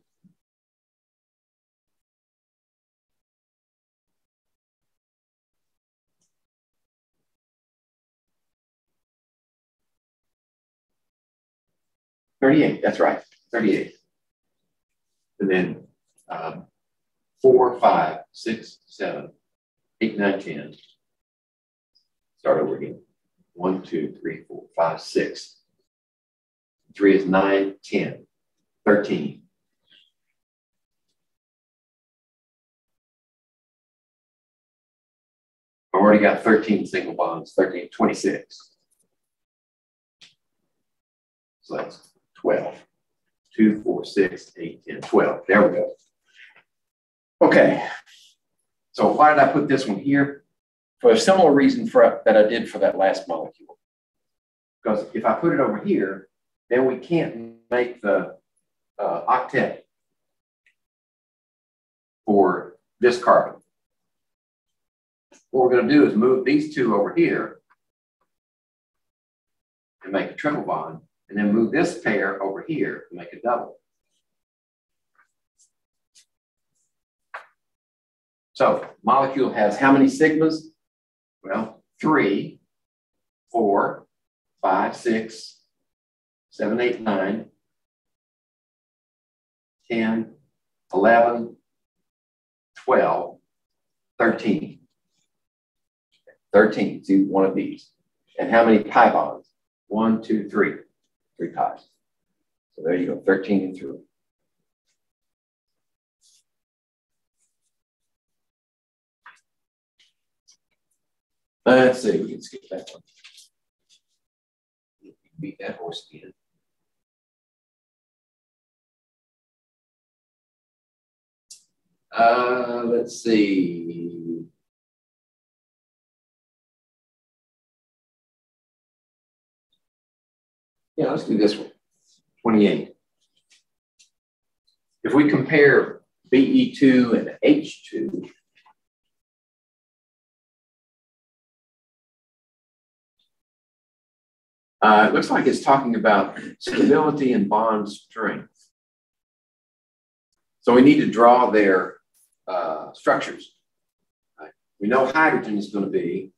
Thirty-eight, that's right, thirty-eight. And then um, four, five, six, seven, eight, nine, ten. Start over again. One, two, three, four, five, six. Three is nine, 10, 13. I've already got 13 single bonds, 13, 26. So that's 12. 2, 4, 6, 8, 10, 12. There we go. Okay. So why did I put this one here? For a similar reason for, that I did for that last molecule. Because if I put it over here, then we can't make the uh, octet for this carbon. What we're going to do is move these two over here and make a triple bond, and then move this pair over here to make a double. So molecule has how many sigmas? Well, three, four, five, six, seven, eight, nine, 10, 11, 12, 13. 13, see one of these. And how many pi bonds? One, two, three. Three pies. So there you go, 13 and 3. Let's see, we can skip that one. Beat that horse again. Uh, let's see. Yeah, let's do this one. 28. If we compare BE2 and H2, Uh, it looks like it's talking about stability and bond strength. So we need to draw their uh, structures. Right? We know hydrogen is going to be.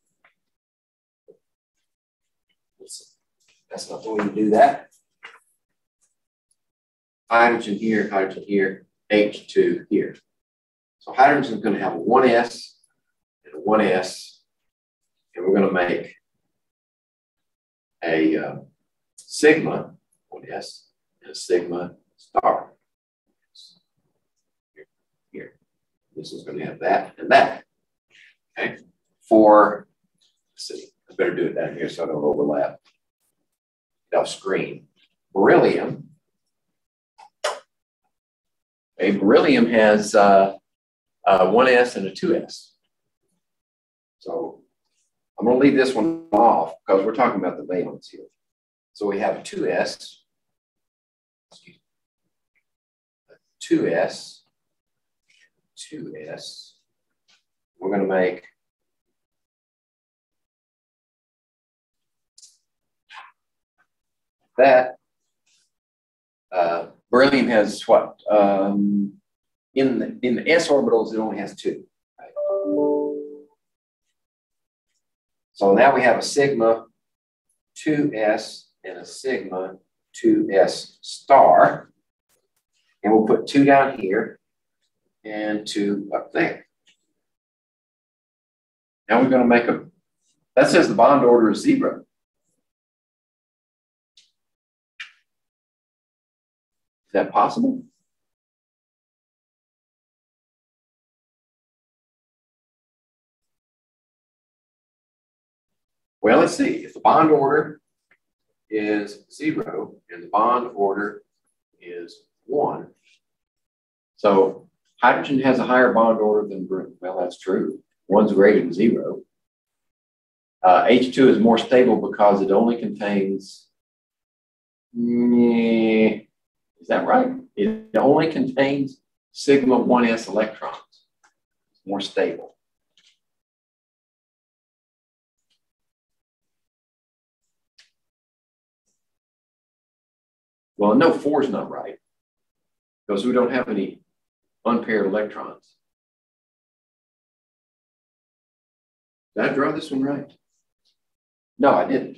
That's not the way to do that. Hydrogen here, hydrogen here, H2 here. So hydrogen is going to have a 1s and a 1s, and we're going to make a uh, sigma, 1s, and a sigma star. Here. This is going to have that and that. Okay. For, let's see, I better do it down here so I don't overlap. Off screen. Beryllium. A beryllium has uh, uh, 1s and a 2s. So I'm going to leave this one off because we're talking about the valence here. So we have a 2s, excuse me, 2s, 2s. We're going to make that. Uh, beryllium has what? Um, in the in the s orbitals, it only has two. Right? So now we have a sigma 2s and a sigma 2s star. And we'll put two down here and two up there. Now we're going to make a, that says the bond order is zero. Is that possible? Well, let's see. If the bond order is zero and the bond order is one, so hydrogen has a higher bond order than bromine. Well, that's true. One's greater than zero. Uh, H2 is more stable because it only contains, is that right? It only contains sigma 1s electrons. It's more stable. Well, no, four is not right because we don't have any unpaired electrons. Did I draw this one right? No, I didn't.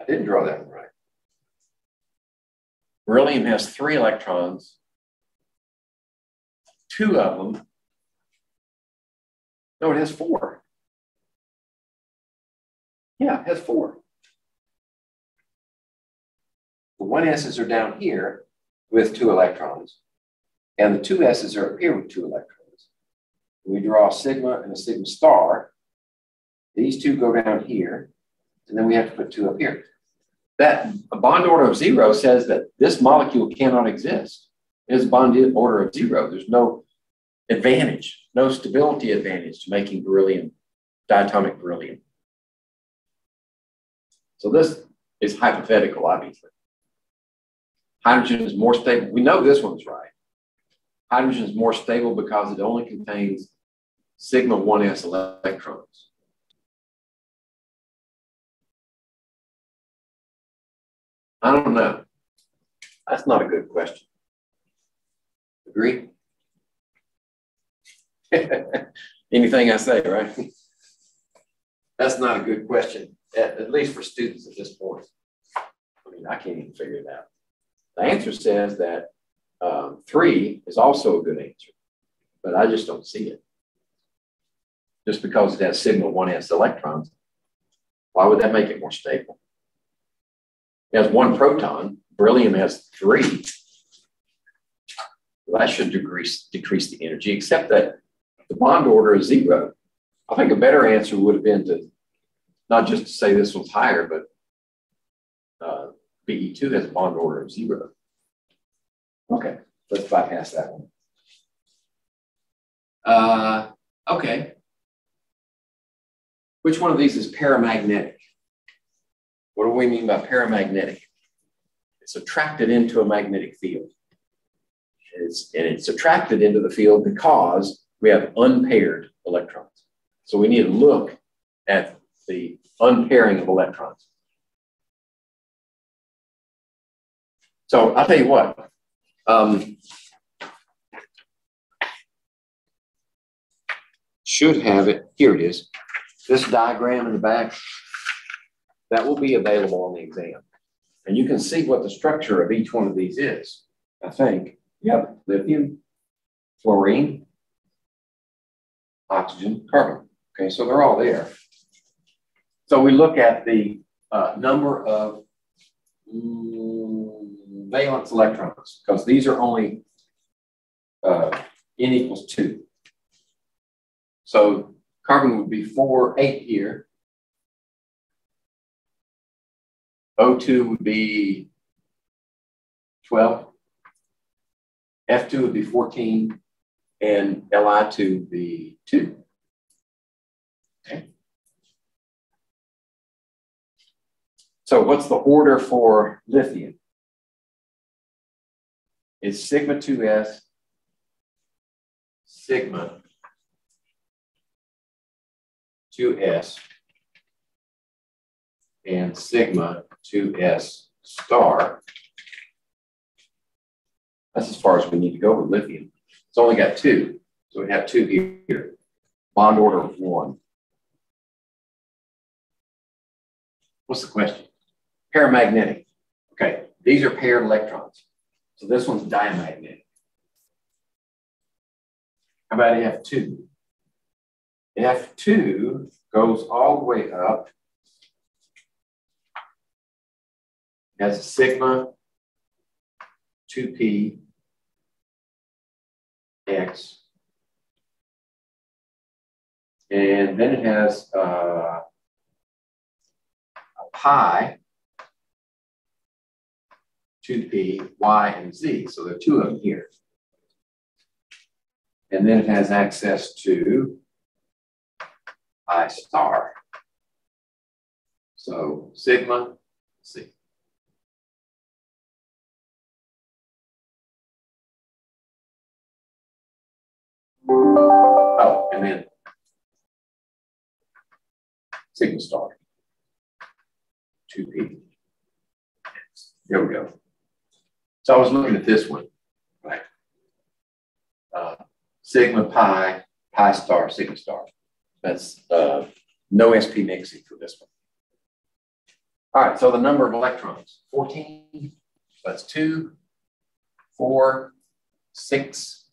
I didn't draw that one right. Beryllium has three electrons. Two of them. No, it has four. Yeah, it has four. The one S's are down here with two electrons, and the two S's are up here with two electrons. We draw a sigma and a sigma star. These two go down here, and then we have to put two up here. that a bond order of zero says that this molecule cannot exist. It is a bond order of zero. There's no advantage, no stability advantage to making beryllium, diatomic beryllium. So this is hypothetical, obviously. Hydrogen is more stable. We know this one's right. Hydrogen is more stable because it only contains sigma 1s electrons. I don't know. That's not a good question. Agree? Anything I say, right? That's not a good question, at, at least for students at this point. I mean, I can't even figure it out. The answer says that um, three is also a good answer, but I just don't see it. Just because it has sigma 1s electrons, why would that make it more stable? It has one proton, beryllium has three. Well, that should decrease, decrease the energy, except that the bond order is zero. I think a better answer would have been to not just to say this one's higher, but Be2 has a bond order of zero. Okay, let's bypass that one. Uh, okay. Which one of these is paramagnetic? What do we mean by paramagnetic? It's attracted into a magnetic field. It's, and it's attracted into the field because we have unpaired electrons. So we need to look at the unpairing of electrons. So I'll tell you what, um, should have it, here it is, this diagram in the back, that will be available on the exam. And you can see what the structure of each one of these is, I think. Yep, lithium, fluorine, oxygen, carbon. Okay, so they're all there. So we look at the uh, number of mm, valence electrons, because these are only uh, n equals two. So carbon would be four, eight here. O2 would be 12. F2 would be 14. And Li2 would be 2. Okay. So what's the order for lithium? It's sigma 2s, sigma 2s, and sigma 2s star. That's as far as we need to go with lithium. It's only got two, so we have two here. Bond order of one. What's the question? Paramagnetic. Okay, these are paired electrons. So this one's diamagnetic. How about F2? F2 goes all the way up It has a sigma 2p x. And then it has uh, a pi 2p, y, and z. So there are two of them here. And then it has access to i star. So sigma, C. Oh, and then sigma star. 2p. There we go. So I was looking at this one, right? Uh, sigma pi, pi star, sigma star. That's uh, no SP mixing for this one. All right, so the number of electrons, 14, that's two, four, six,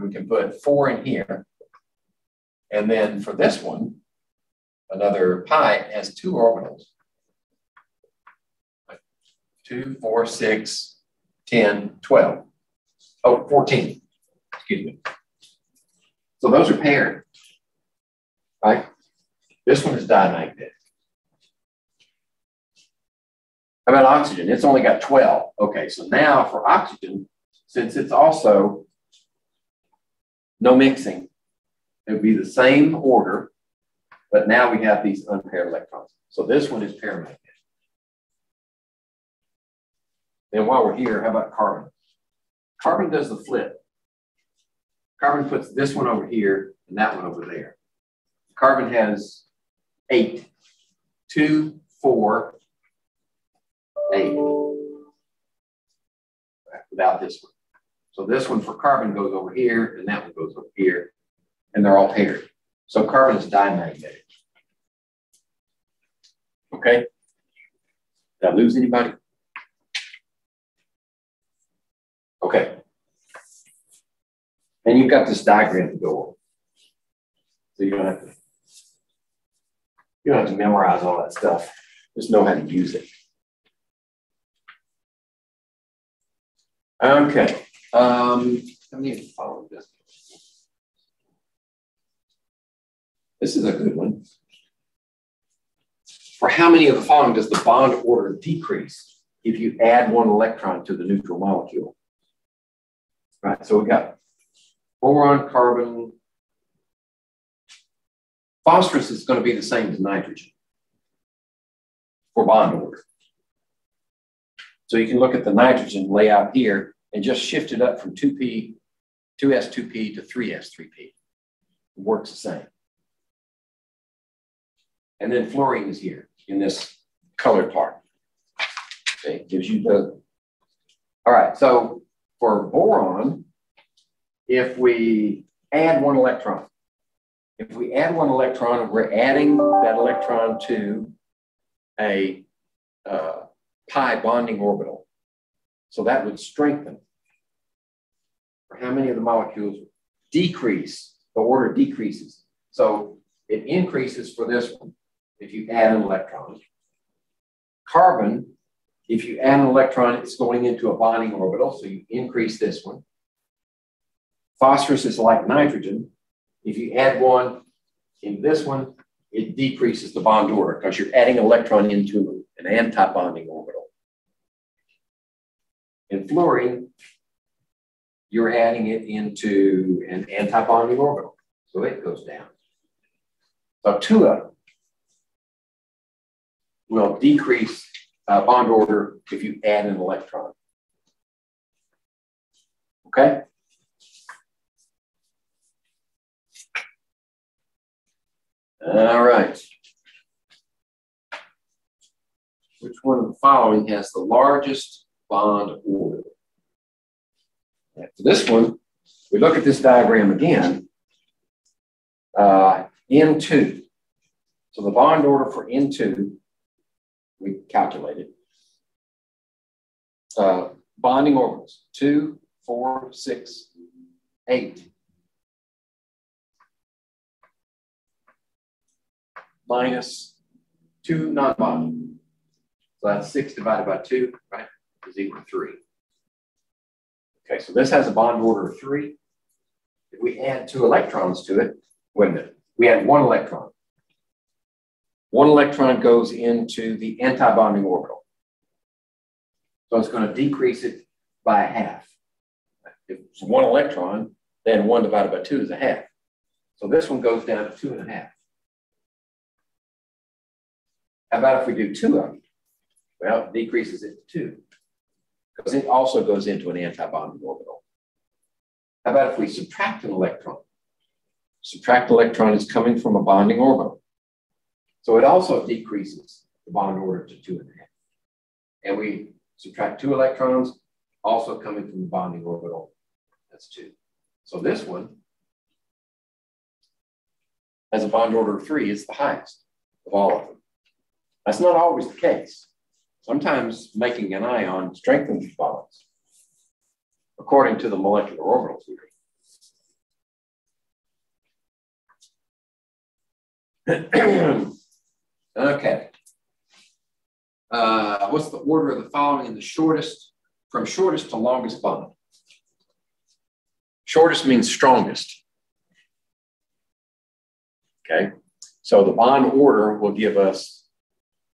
we can put four in here. And then for this one, another pi has two orbitals. Two, four, six, 10, 12. Oh, 14, excuse me. So those are paired, right? This one is diamagnetic. How about oxygen? It's only got 12. Okay, so now for oxygen, since it's also no mixing, it would be the same order, but now we have these unpaired electrons. So this one is paramagnetic. Then while we're here, how about carbon? Carbon does the flip. Carbon puts this one over here and that one over there. Carbon has eight, two, four, eight. Without this one. So this one for carbon goes over here and that one goes over here and they're all paired. So carbon is diamagnetic. Okay? Did I lose anybody? Okay. And you've got this diagram to go over. So you don't have to you don't have to memorize all that stuff. Just know how to use it. Okay. Um, how many of this? This is a good one. For how many of the following does the bond order decrease if you add one electron to the neutral molecule? Right, so we got boron, carbon. Phosphorus is going to be the same as nitrogen for bond order. So you can look at the nitrogen layout here and just shift it up from 2p, 2s2p to 3s3p. It works the same. And then fluorine is here in this colored part. Okay, it gives you the, all right, so for boron, if we add one electron, if we add one electron, we're adding that electron to a uh, pi bonding orbital. So that would strengthen. For how many of the molecules decrease, the order decreases. So it increases for this one if you add an electron. Carbon, if you add an electron, it's going into a bonding orbital, so you increase this one. Phosphorus is like nitrogen. If you add one in this one, it decreases the bond order because you're adding an electron into an anti-bonding orbital. In fluorine, you're adding it into an anti-bonding orbital, so it goes down. So two of them will decrease uh, bond order if you add an electron. Okay? All right. Which one of the following has the largest bond order? For this one, we look at this diagram again. Uh, N2. So the bond order for N2 we calculated. Uh, bonding orbitals, two, four, six, eight. Minus two non-bonding. So that's six divided by two, right, is equal to three. Okay, so this has a bond order of three. If we add two electrons to it, wait a minute, we add one electron. One electron goes into the anti-bonding orbital. So it's going to decrease it by half. If it's one electron, then one divided by two is a half. So this one goes down to two and a half. How about if we do two of them? Well, it decreases it to two because it also goes into an anti-bonding orbital. How about if we subtract an electron? Subtract electron is coming from a bonding orbital. So it also decreases the bond order to two and a half. And we subtract two electrons, also coming from the bonding orbital, that's two. So this one has a bond order of three, it's the highest of all of them. That's not always the case. Sometimes making an ion strengthens bonds, according to the molecular orbital theory. Okay. Uh, what's the order of the following in the shortest, from shortest to longest bond? Shortest means strongest. Okay. So the bond order will give us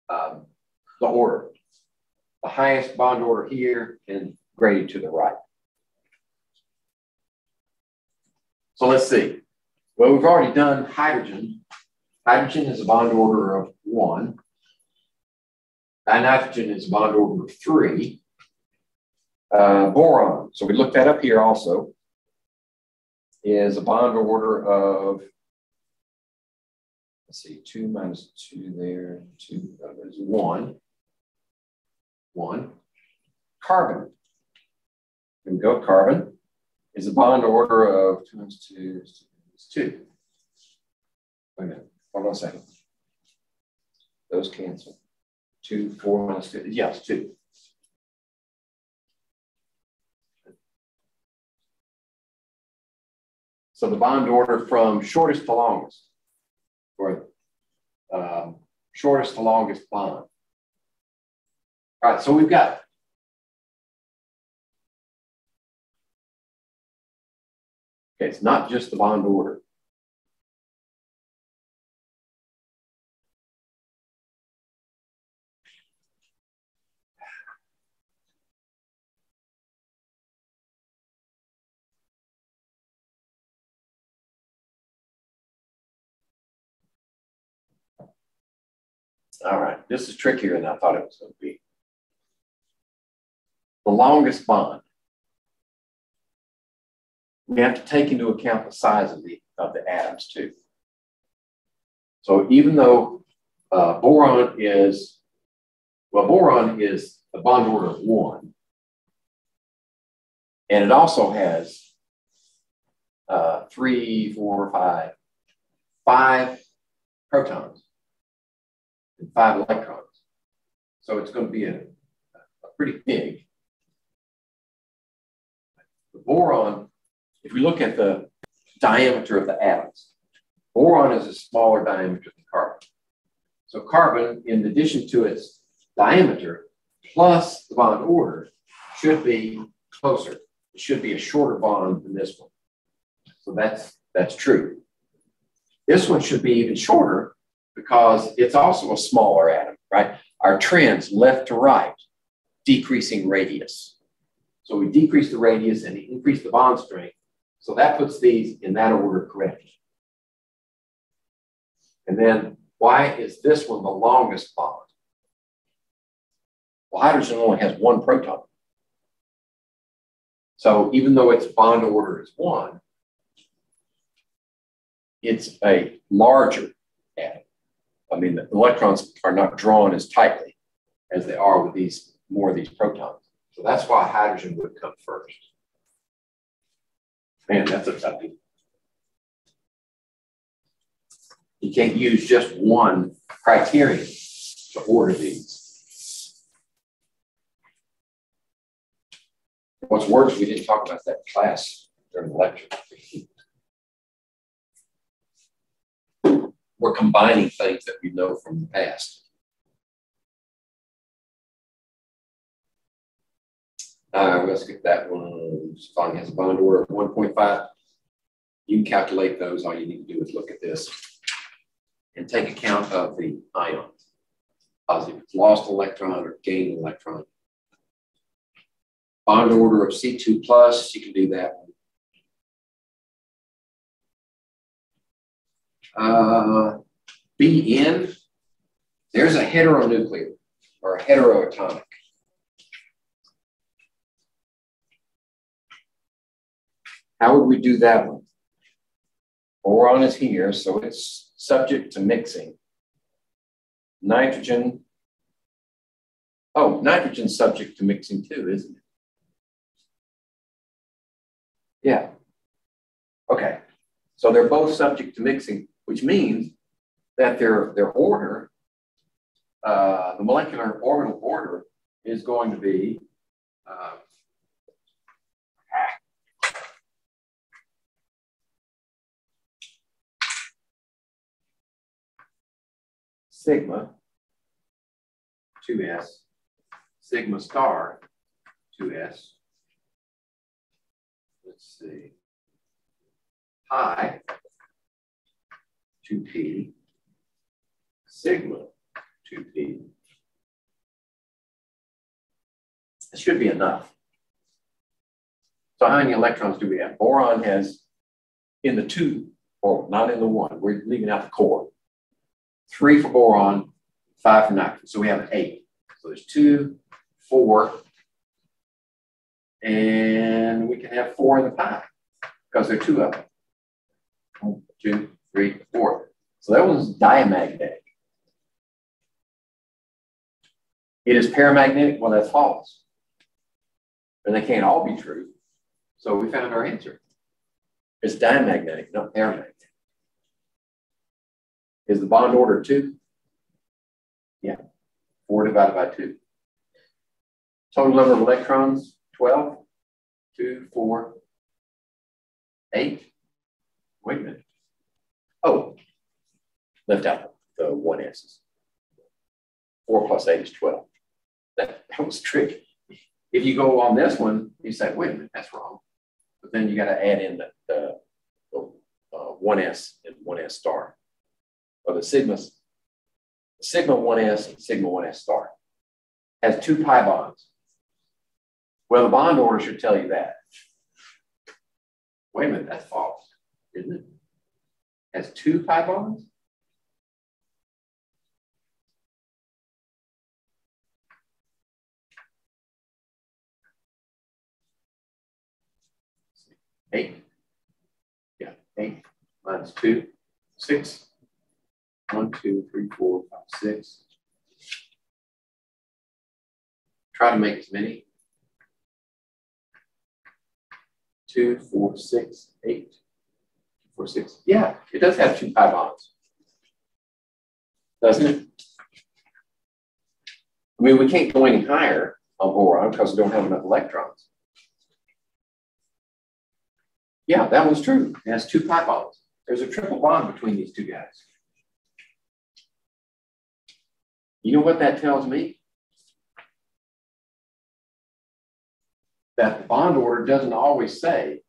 um, the order. the highest bond order here and graded to the right. So let's see. Well, we've already done hydrogen. Hydrogen is a bond order of one. Dinitrogen is bond order of three. Uh, boron, so we looked that up here also, is a bond order of, let's see, two minus two there, two, uh, there's one. One. Carbon, here we go, carbon is a bond order of two minus two is two. Wait a minute, hold on a second. Those cancel. Two, four minus two, yes, two. So the bond order from shortest to longest, or um, shortest to longest bond. All right, so we've got Okay, it's not just the bond order. All right, this is trickier than I thought it was going to be. The longest bond. We have to take into account the size of the of the atoms too. So even though uh, boron is, well, boron is a bond order of one, and it also has uh, three, four, five, five protons and five electrons. So it's going to be a, a pretty big. The boron, if we look at the diameter of the atoms, boron is a smaller diameter than carbon. So carbon, in addition to its diameter, plus the bond order, should be closer. It should be a shorter bond than this one. So that's that's true. This one should be even shorter because it's also a smaller atom, right? Our trends left to right, decreasing radius. So we decrease the radius and increase the bond strength. So that puts these in that order correctly. And then why is this one the longest bond? Well, hydrogen only has one proton. So even though its bond order is one, it's a larger atom. I mean, the electrons are not drawn as tightly as they are with these more of these protons. So that's why hydrogen would come first. Man, that's a toughie. You can't use just one criterion to order these. What's worse, we didn't talk about that class during the lecture. We're combining things that we know from the past. Uh, let's get that one. Fine has a bond order of 1.5. You can calculate those. All you need to do is look at this and take account of the ions. Positive, lost electron or gained electron. Bond order of C2 plus, you can do that Uh, BN, there's a heteronuclear or a heteroatomic. How would we do that one? Boron is here, so it's subject to mixing. Nitrogen, oh, nitrogen's subject to mixing too, isn't it? Yeah. Okay, so they're both subject to mixing, which means that their, their order, uh, the molecular orbital order is going to be uh, sigma 2s, sigma star 2s. Let's see. Pi 2p, sigma 2p. It should be enough. So how many electrons do we have? Boron has in the two, or not in the one, we're leaving out the core. Three for boron, five for nitrogen. So we have eight. So there's two, four, and we can have four in the pi because there are two of them. One, two, three, four. So that one's diamagnetic. It is paramagnetic. Well, that's false. And they can't all be true. So we found our answer. It's diamagnetic, not paramagnetic. Is the bond order two? Yeah, four divided by two. Total number of electrons, 12, two, four, eight. Wait a minute. Oh, left out the one S's. Four plus eight is 12. That, that was tricky. If you go on this one, you say, wait a minute, that's wrong. But then you got to add in the, the, the uh, 1s and 1s star. Or the sigmas, sigma 1s and sigma 1s star has two pi bonds. Well, the bond order should tell you that. Wait a minute, that's false, isn't it? Has two pi bonds? Eight. Yeah, eight minus two, six. One, two, three, four, five, six. Try to make as many. Two, four, six, eight. Six. Yeah, it does have two pi bonds. Doesn't it? I mean, we can't go any higher on boron because we don't have enough electrons. Yeah, that was true. It has two pi bonds. There's a triple bond between these two guys. You know what that tells me? That the bond order doesn't always say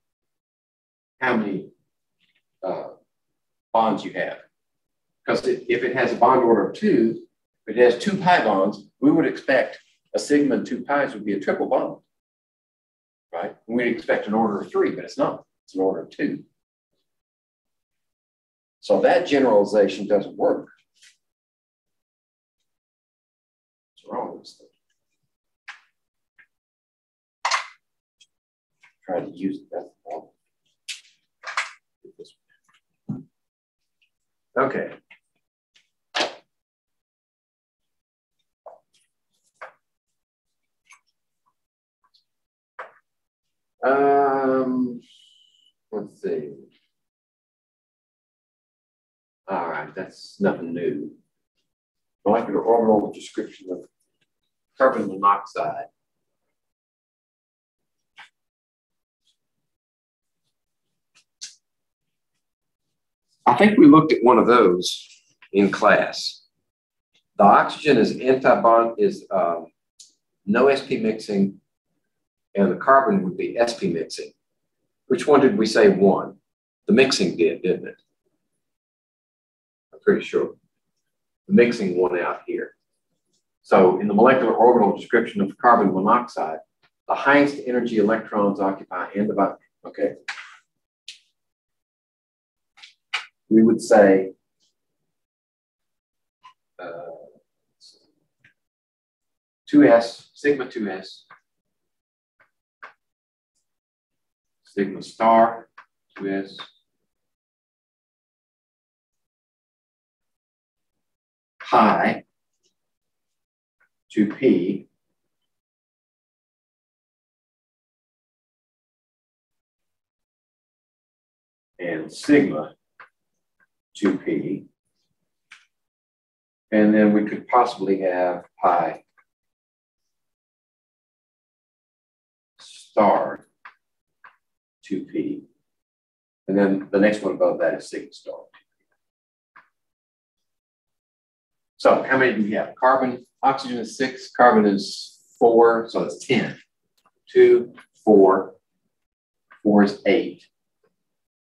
how many uh, bonds you have. Because if it has a bond order of two, if it has two pi bonds, we would expect a sigma and two pi's would be a triple bond, right? we'd expect an order of three, but it's not. It's an order of two. So that generalization doesn't work. What's wrong with this thing? Try to use that. Okay. Um, let's see. All right, that's nothing new. Molecular orbital description of carbon monoxide. I think we looked at one of those in class. The oxygen is anti-bond, is um, no sp mixing, and the carbon would be sp mixing. Which one did we say won? The mixing did, didn't it? I'm pretty sure. The mixing won out here. So in the molecular orbital description of carbon monoxide, the highest energy electrons occupy and about, okay. We would say uh, 2s, sigma 2s, sigma star 2s, pi 2p and sigma 2p. And then we could possibly have pi star 2p. And then the next one above that is sigma star. 2p. So how many do we have? Carbon, oxygen is six, carbon is four, so it's 10. Two, four, four is eight,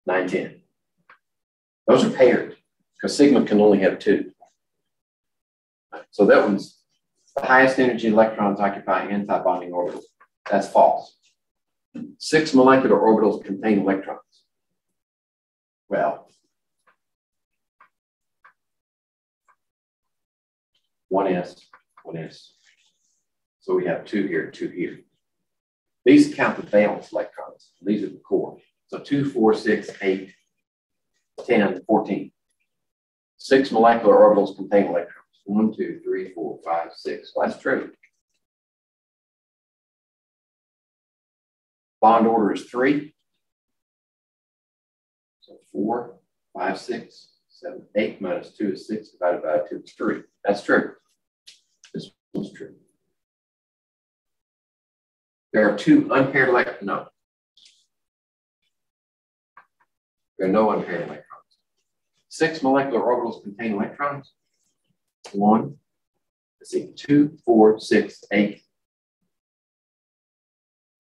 nine, 10. Those are paired because sigma can only have two. So that one's the highest energy electrons occupy anti-bonding orbitals. That's false. Six molecular orbitals contain electrons. Well, one S, one S. So we have two here, two here. These count the valence electrons. These are the core. So two, four, six, eight, 10, 14. Six molecular orbitals contain electrons. One, two, three, four, five, six. Well, that's true. Bond order is three. So four, five, six, seven, eight minus two is six divided by two is three. That's true. This one's true. There are two unpaired electrons. No. There are no unpaired electrons. Six molecular orbitals contain electrons. One, let's see, two, four, six, eight,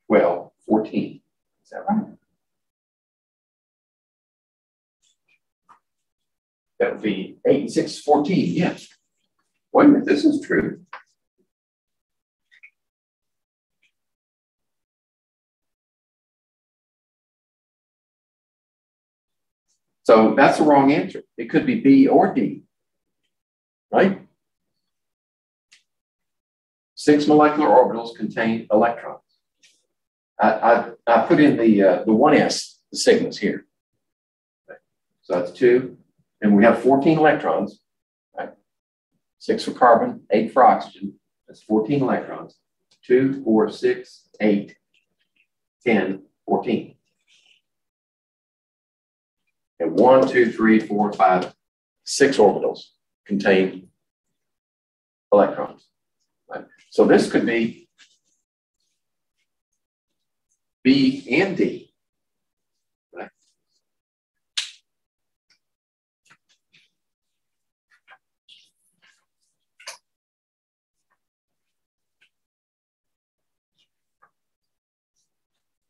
12, 14. Is that right? That would be 8 and 6 14, yes. Wait a minute, this is true. So that's the wrong answer. It could be B or D, right? Six molecular orbitals contain electrons. I, I, I put in the, uh, the 1s, the sigmas here. So that's two. And we have 14 electrons, right? Six for carbon, eight for oxygen. That's 14 electrons. Two, four, six, eight, 10, 14. And one, two, three, four, five, six orbitals contain electrons. Right? So this could be B and D.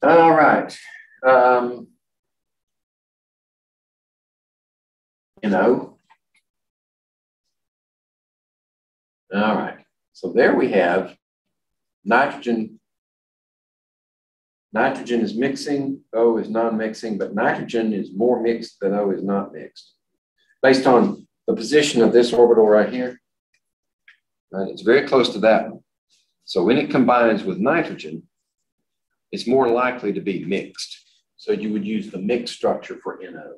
All right. Um, you know. All right. So there we have nitrogen. Nitrogen is mixing, O is non-mixing, but nitrogen is more mixed than O is not mixed. Based on the position of this orbital right here, right, it's very close to that one. So when it combines with nitrogen, it's more likely to be mixed. So you would use the mixed structure for NO.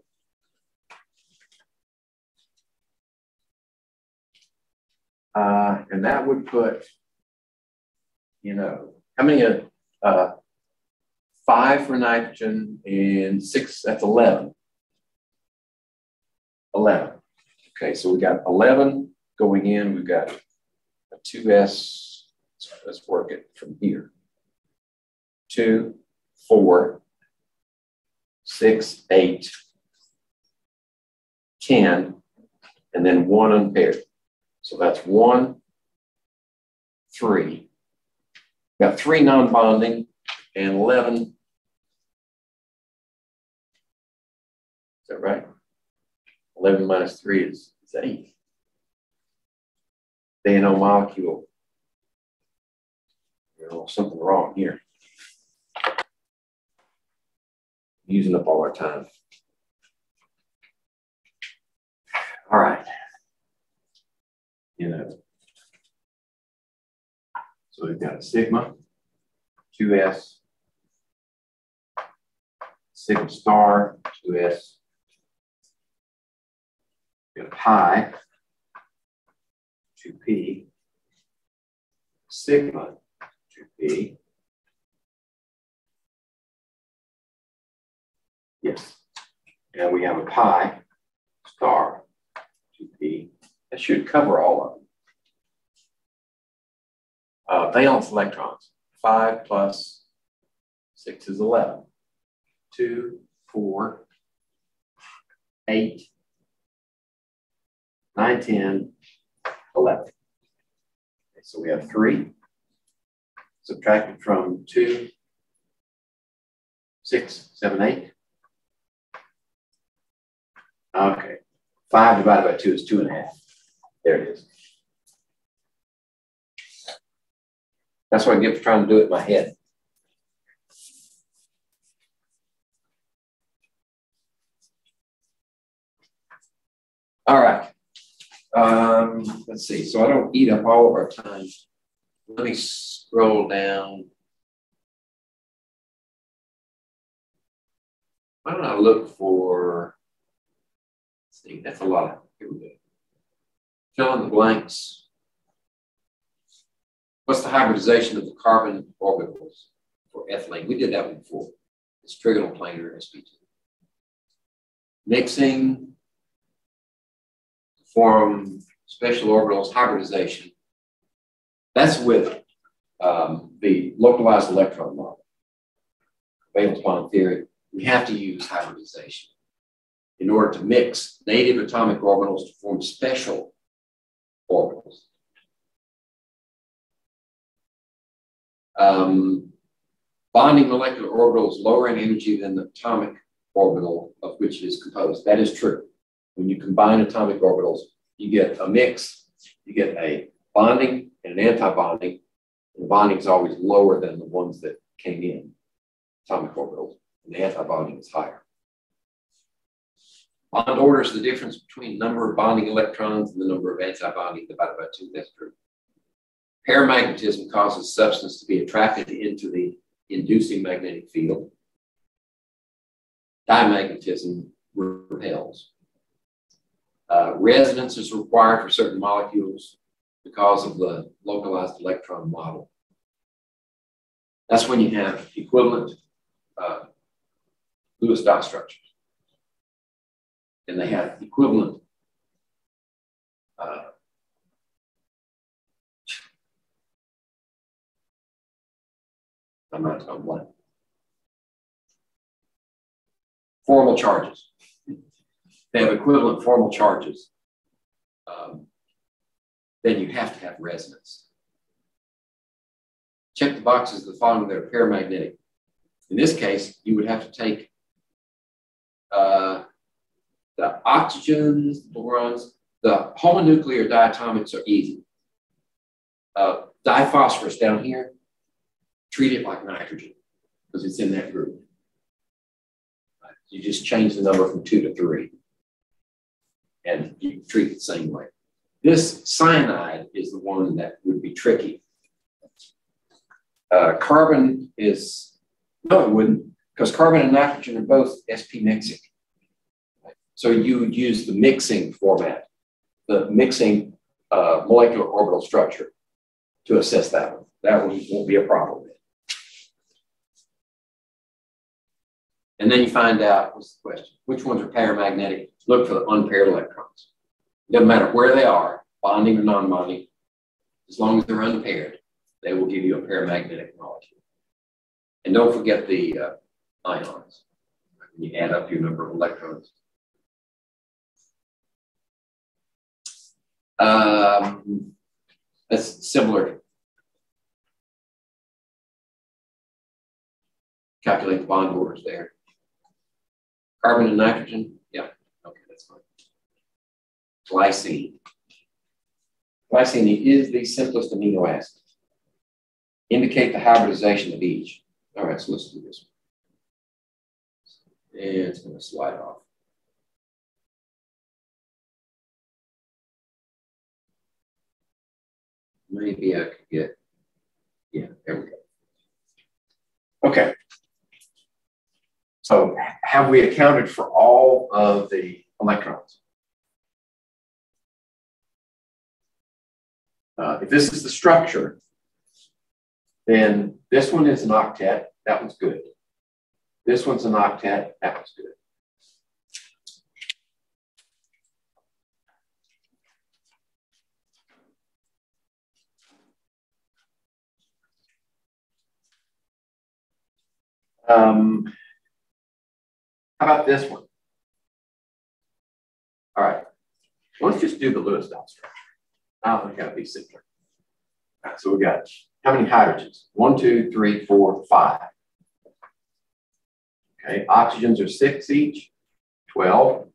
Uh, and that would put, you know, how many, uh, uh, five for nitrogen and six, that's 11. 11. Okay, so we got 11 going in, we've got a 2S, let's work it from here. Two, four, six, eight, 10, and then one unpaired. So that's one, three. Got three non-bonding and 11. Is that right? 11 minus three is, is eight. The NO molecule. Know, something wrong here. Using up all our time. All right you know. So we've got a sigma, 2s, sigma star, 2s, we've got pi, 2p, sigma, 2p, yes, and we have a pi star, 2p, that should cover all of them. Uh, valence electrons, five plus six is 11. Two, four, eight, nine, 10, 11. Okay, so we have three subtracted from two, six, seven, eight. Okay, five divided by two is two and a half. There it is. That's what I get for trying to do it in my head. All right. Um, let's see. So I don't eat up all of our time. Let me scroll down. Why don't I look for, let's see, that's a lot of, here we go. Fill in the blanks. What's the hybridization of the carbon orbitals for ethylene? We did that one before. It's trigonal planar sp2. Mixing, to form special orbitals, hybridization. That's with um, the localized electron model, valence bond theory. We have to use hybridization in order to mix native atomic orbitals to form special orbitals. Um, bonding molecular orbital is lower in energy than the atomic orbital of which it is composed. That is true. When you combine atomic orbitals, you get a mix, you get a bonding and an anti-bonding. The bonding is always lower than the ones that came in, atomic orbitals, and the anti-bonding is higher. Bond order is the difference between number of bonding electrons and the number of anti-bonding divided by two. That's true. Paramagnetism causes substance to be attracted into the inducing magnetic field. Diamagnetism repels. Uh, resonance is required for certain molecules because of the localized electron model. That's when you have equivalent uh, Lewis dot structures. And they have equivalent uh, on what. Formal charges. They have equivalent formal charges. Um, then you have to have resonance. Check the boxes the following that are paramagnetic. In this case, you would have to take uh, the oxygens, the borons, the homonuclear diatomics are easy. Uh, diphosphorus down here treat it like nitrogen because it's in that group. You just change the number from two to three and you treat it the same way. This cyanide is the one that would be tricky. Uh, carbon is, no, it wouldn't, because carbon and nitrogen are both sp mixing. So you would use the mixing format, the mixing uh, molecular orbital structure to assess that one. That one won't be a problem. And then you find out what's the question? Which ones are paramagnetic? Look for the unpaired electrons. It doesn't matter where they are, bonding or non-bonding, as long as they're unpaired, they will give you a paramagnetic molecule. And don't forget the uh, ions. You add up your number of electrons. Um, that's similar. Calculate the bond orders there. Carbon and nitrogen? Yeah, okay, that's fine. Glycine. Glycine is the simplest amino acid. Indicate the hybridization of each. All right, so let's do this. And it's going to slide off. Maybe I could get, yeah, there we go. Okay. So have we accounted for all of the electrons? Uh, if this is the structure, then this one is an octet, that one's good. This one's an octet, that one's good. Um, how about this one? All right, let's just do the Lewis dot structure. I don't think that'd be simpler. All right, so we got how many hydrogens? One, two, three, four, five. Okay, oxygens are six each, 12.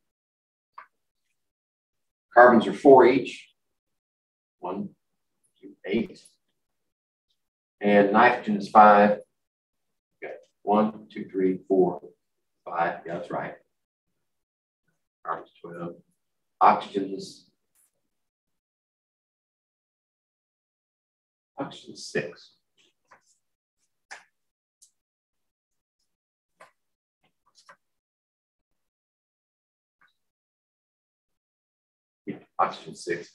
Carbons are four each, one, two, eight. And nitrogen is five. One, two, three, four, five. Yeah, that's right. Carbon's 12. Uh, oxygen is oxygen six. Yeah, oxygen six.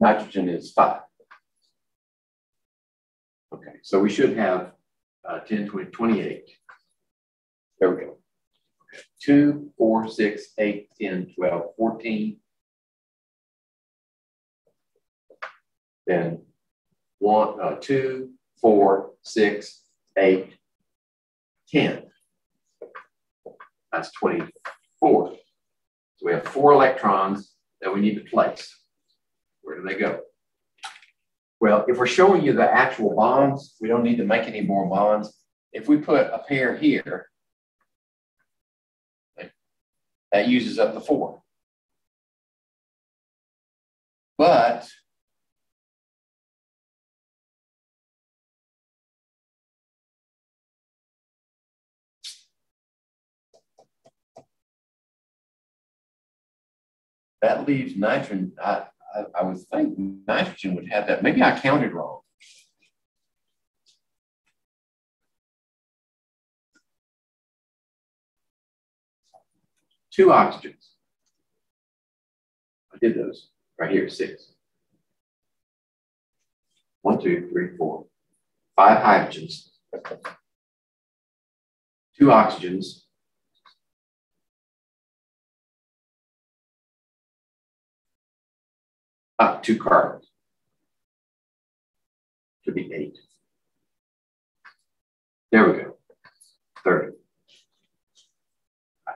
Nitrogen is five. Okay, so we should have uh, 10, 20, 28. There we go. Okay. 2, 4, 6, 8, 10, 12, 14. Then 1, uh, 2, 4, 6, 8, 10. That's 24. So we have four electrons that we need to place. Where do they go? Well, if we're showing you the actual bonds, we don't need to make any more bonds. If we put a pair here, that uses up the four. But that leaves nitrogen. I, I would think nitrogen would have that. Maybe I counted wrong. Two oxygens. I did those right here, six. One, two, three, four. Five hydrogens. Two oxygens. Uh, two carbons. Should be eight. There we go, 30.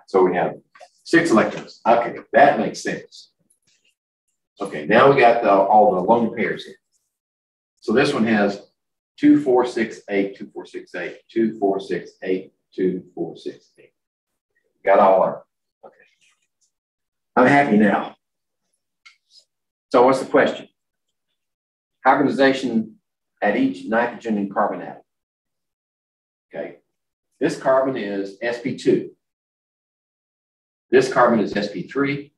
So we have six electrons. Okay, that makes sense. Okay, now we got the, all the lone pairs here. So this one has two, four, six, eight, two, four, six, eight, two, four, six, eight, two, four, six, eight. Got all our, okay. I'm happy now. So what's the question? Hybridization at each nitrogen and carbon atom. Okay. This carbon is sp2. This carbon is sp3.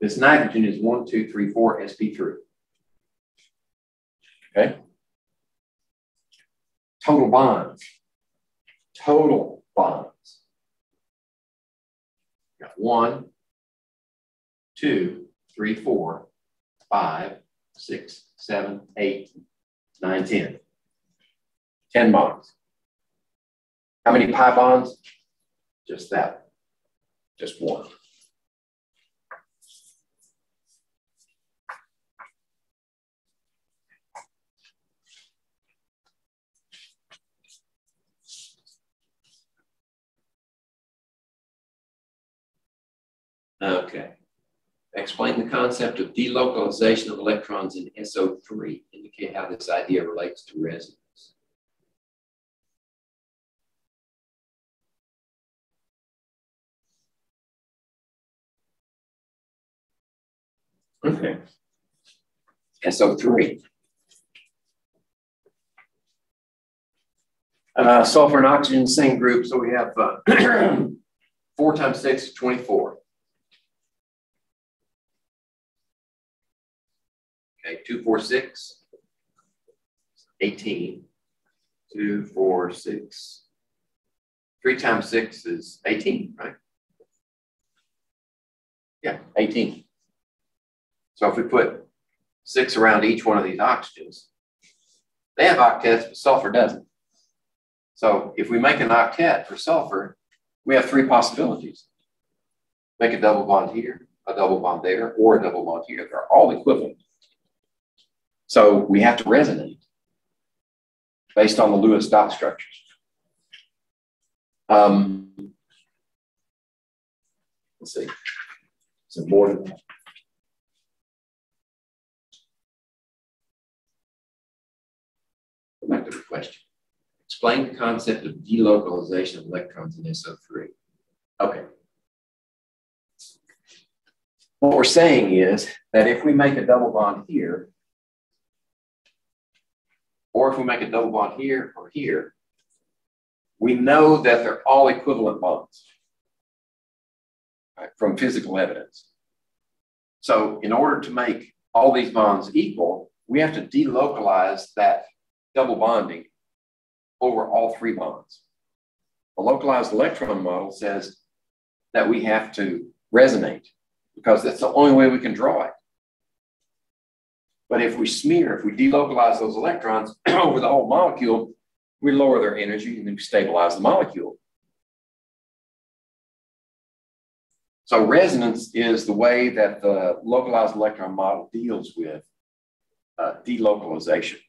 This nitrogen is 1, 2, 3, 4, sp3. Okay. Total bonds. Total bonds. Got one, two, three, four, five, six, seven, eight, nine, ten. Ten bonds. How many pi bonds? Just that. Just one. Okay. Explain the concept of delocalization of electrons in SO3. Indicate how this idea relates to resonance. Okay. SO3. Uh, sulfur and oxygen, same group. So we have uh, 4 times 6 24. Okay, two, four, six, 18. Two, four, six. Three times six is 18, right? Yeah, 18. So if we put six around each one of these oxygens, they have octets, but sulfur doesn't. So if we make an octet for sulfur, we have three possibilities. Make a double bond here, a double bond there, or a double bond here. They're all equivalent. So we have to resonate based on the Lewis dot structures. Um, let's see. Than that. Back to the question. Explain the concept of delocalization of electrons in SO3. Okay. What we're saying is that if we make a double bond here, or if we make a double bond here or here, we know that they're all equivalent bonds right, from physical evidence. So in order to make all these bonds equal, we have to delocalize that double bonding over all three bonds. The localized electron model says that we have to resonate because that's the only way we can draw it. But if we smear, if we delocalize those electrons over the whole molecule, we lower their energy and then stabilize the molecule. So resonance is the way that the localized electron model deals with uh, delocalization.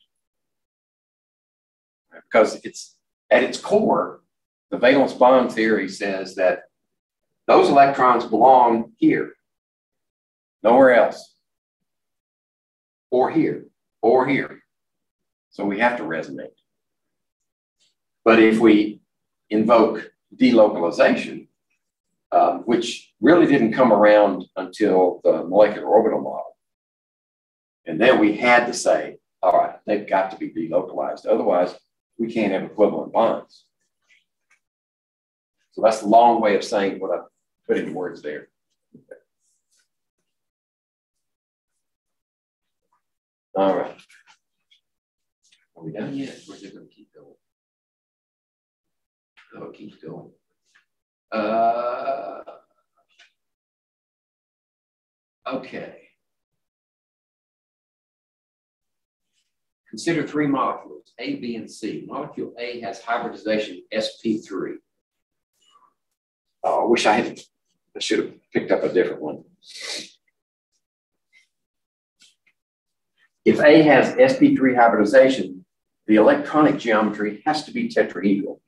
Because it's at its core, the valence bond theory says that those electrons belong here, nowhere else, or here, or here. So we have to resonate. But if we invoke delocalization, uh, which really didn't come around until the molecular orbital model, and then we had to say, all right, they've got to be delocalized. Otherwise, we can't have equivalent bonds. So that's a long way of saying what I put in words there. All right. Are we done yet? Is it going to keep going? Oh, it keeps going. Uh, okay. Consider three molecules, A, B, and C. Molecule A has hybridization sp3. Oh, I wish I had, I should have picked up a different one. If A has sp3 hybridization, the electronic geometry has to be tetrahedral.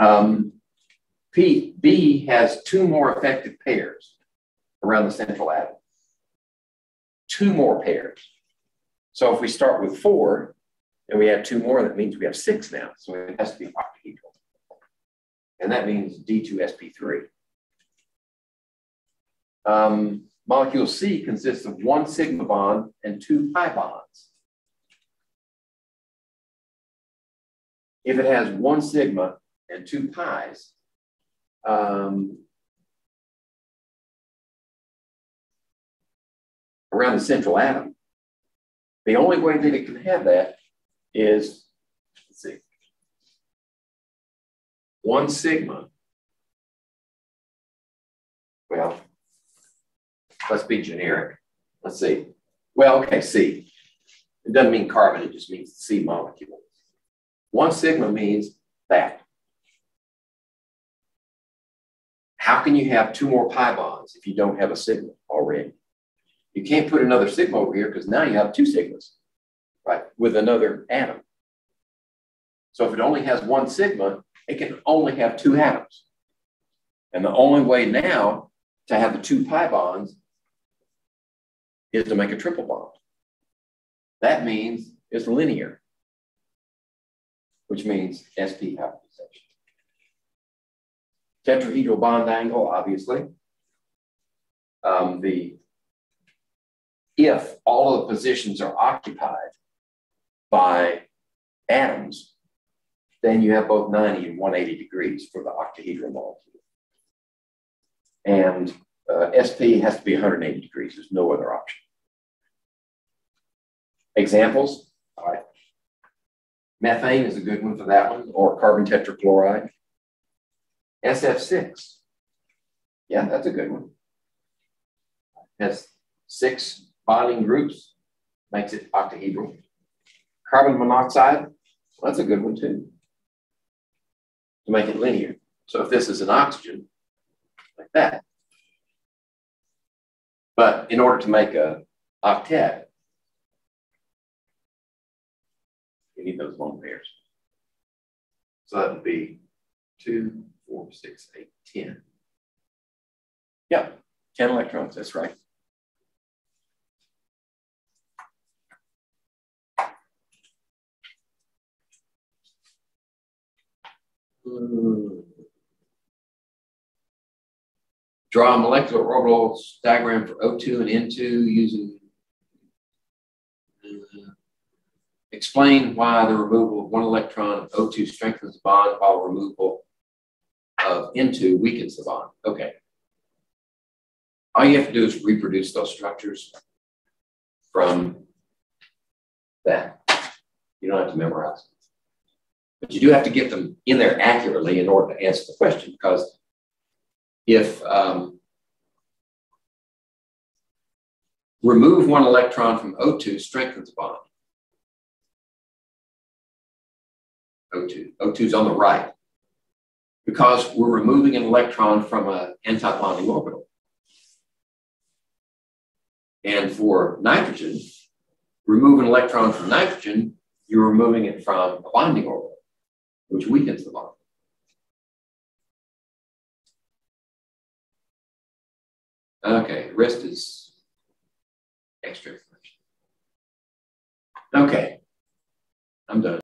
Um, P, B has two more effective pairs around the central atom. Two more pairs. So if we start with four and we add two more, that means we have six now. So it has to be octahedral. And that means D2sp3. Um, molecule C consists of one sigma bond and two pi bonds. If it has one sigma and two pi's. Um, around the central atom. The only way that it can have that is, let's see, one sigma. Well, let's be generic. Let's see. Well, okay, C. It doesn't mean carbon, it just means C molecule. One sigma means that. How can you have two more pi bonds if you don't have a sigma already? You can't put another sigma over here because now you have two sigmas, right, with another atom. So if it only has one sigma, it can only have two atoms. And the only way now to have the two pi bonds is to make a triple bond. That means it's linear, which means sp hybridization tetrahedral bond angle, obviously. Um, the if all of the positions are occupied by atoms, then you have both 90 and 180 degrees for the octahedral molecule. And uh, SP has to be 180 degrees. There's no other option. Examples, all right. Methane is a good one for that one, or carbon tetrachloride. SF6. Yeah, that's a good one. Has six bonding groups, makes it octahedral. Carbon monoxide, well, that's a good one too, to make it linear. So if this is an oxygen, like that. But in order to make a octet, you need those lone pairs. So that would be two, four, six, eight, 10. Yeah, 10 electrons, that's right. Hmm. Draw a molecular orbital diagram for O2 and N2 using uh, explain why the removal of one electron of O2 strengthens the bond while removal of N2 weakens the bond. Okay. All you have to do is reproduce those structures from that. You don't have to memorize them. But you do have to get them in there accurately in order to answer the question because if um, remove one electron from O2 strengthens the bond. O2. O2 is on the right because we're removing an electron from an anti-bonding orbital. And for nitrogen, remove an electron from nitrogen, you're removing it from a bonding orbital, which weakens the bond. Okay, rest is extra information. Okay, I'm done.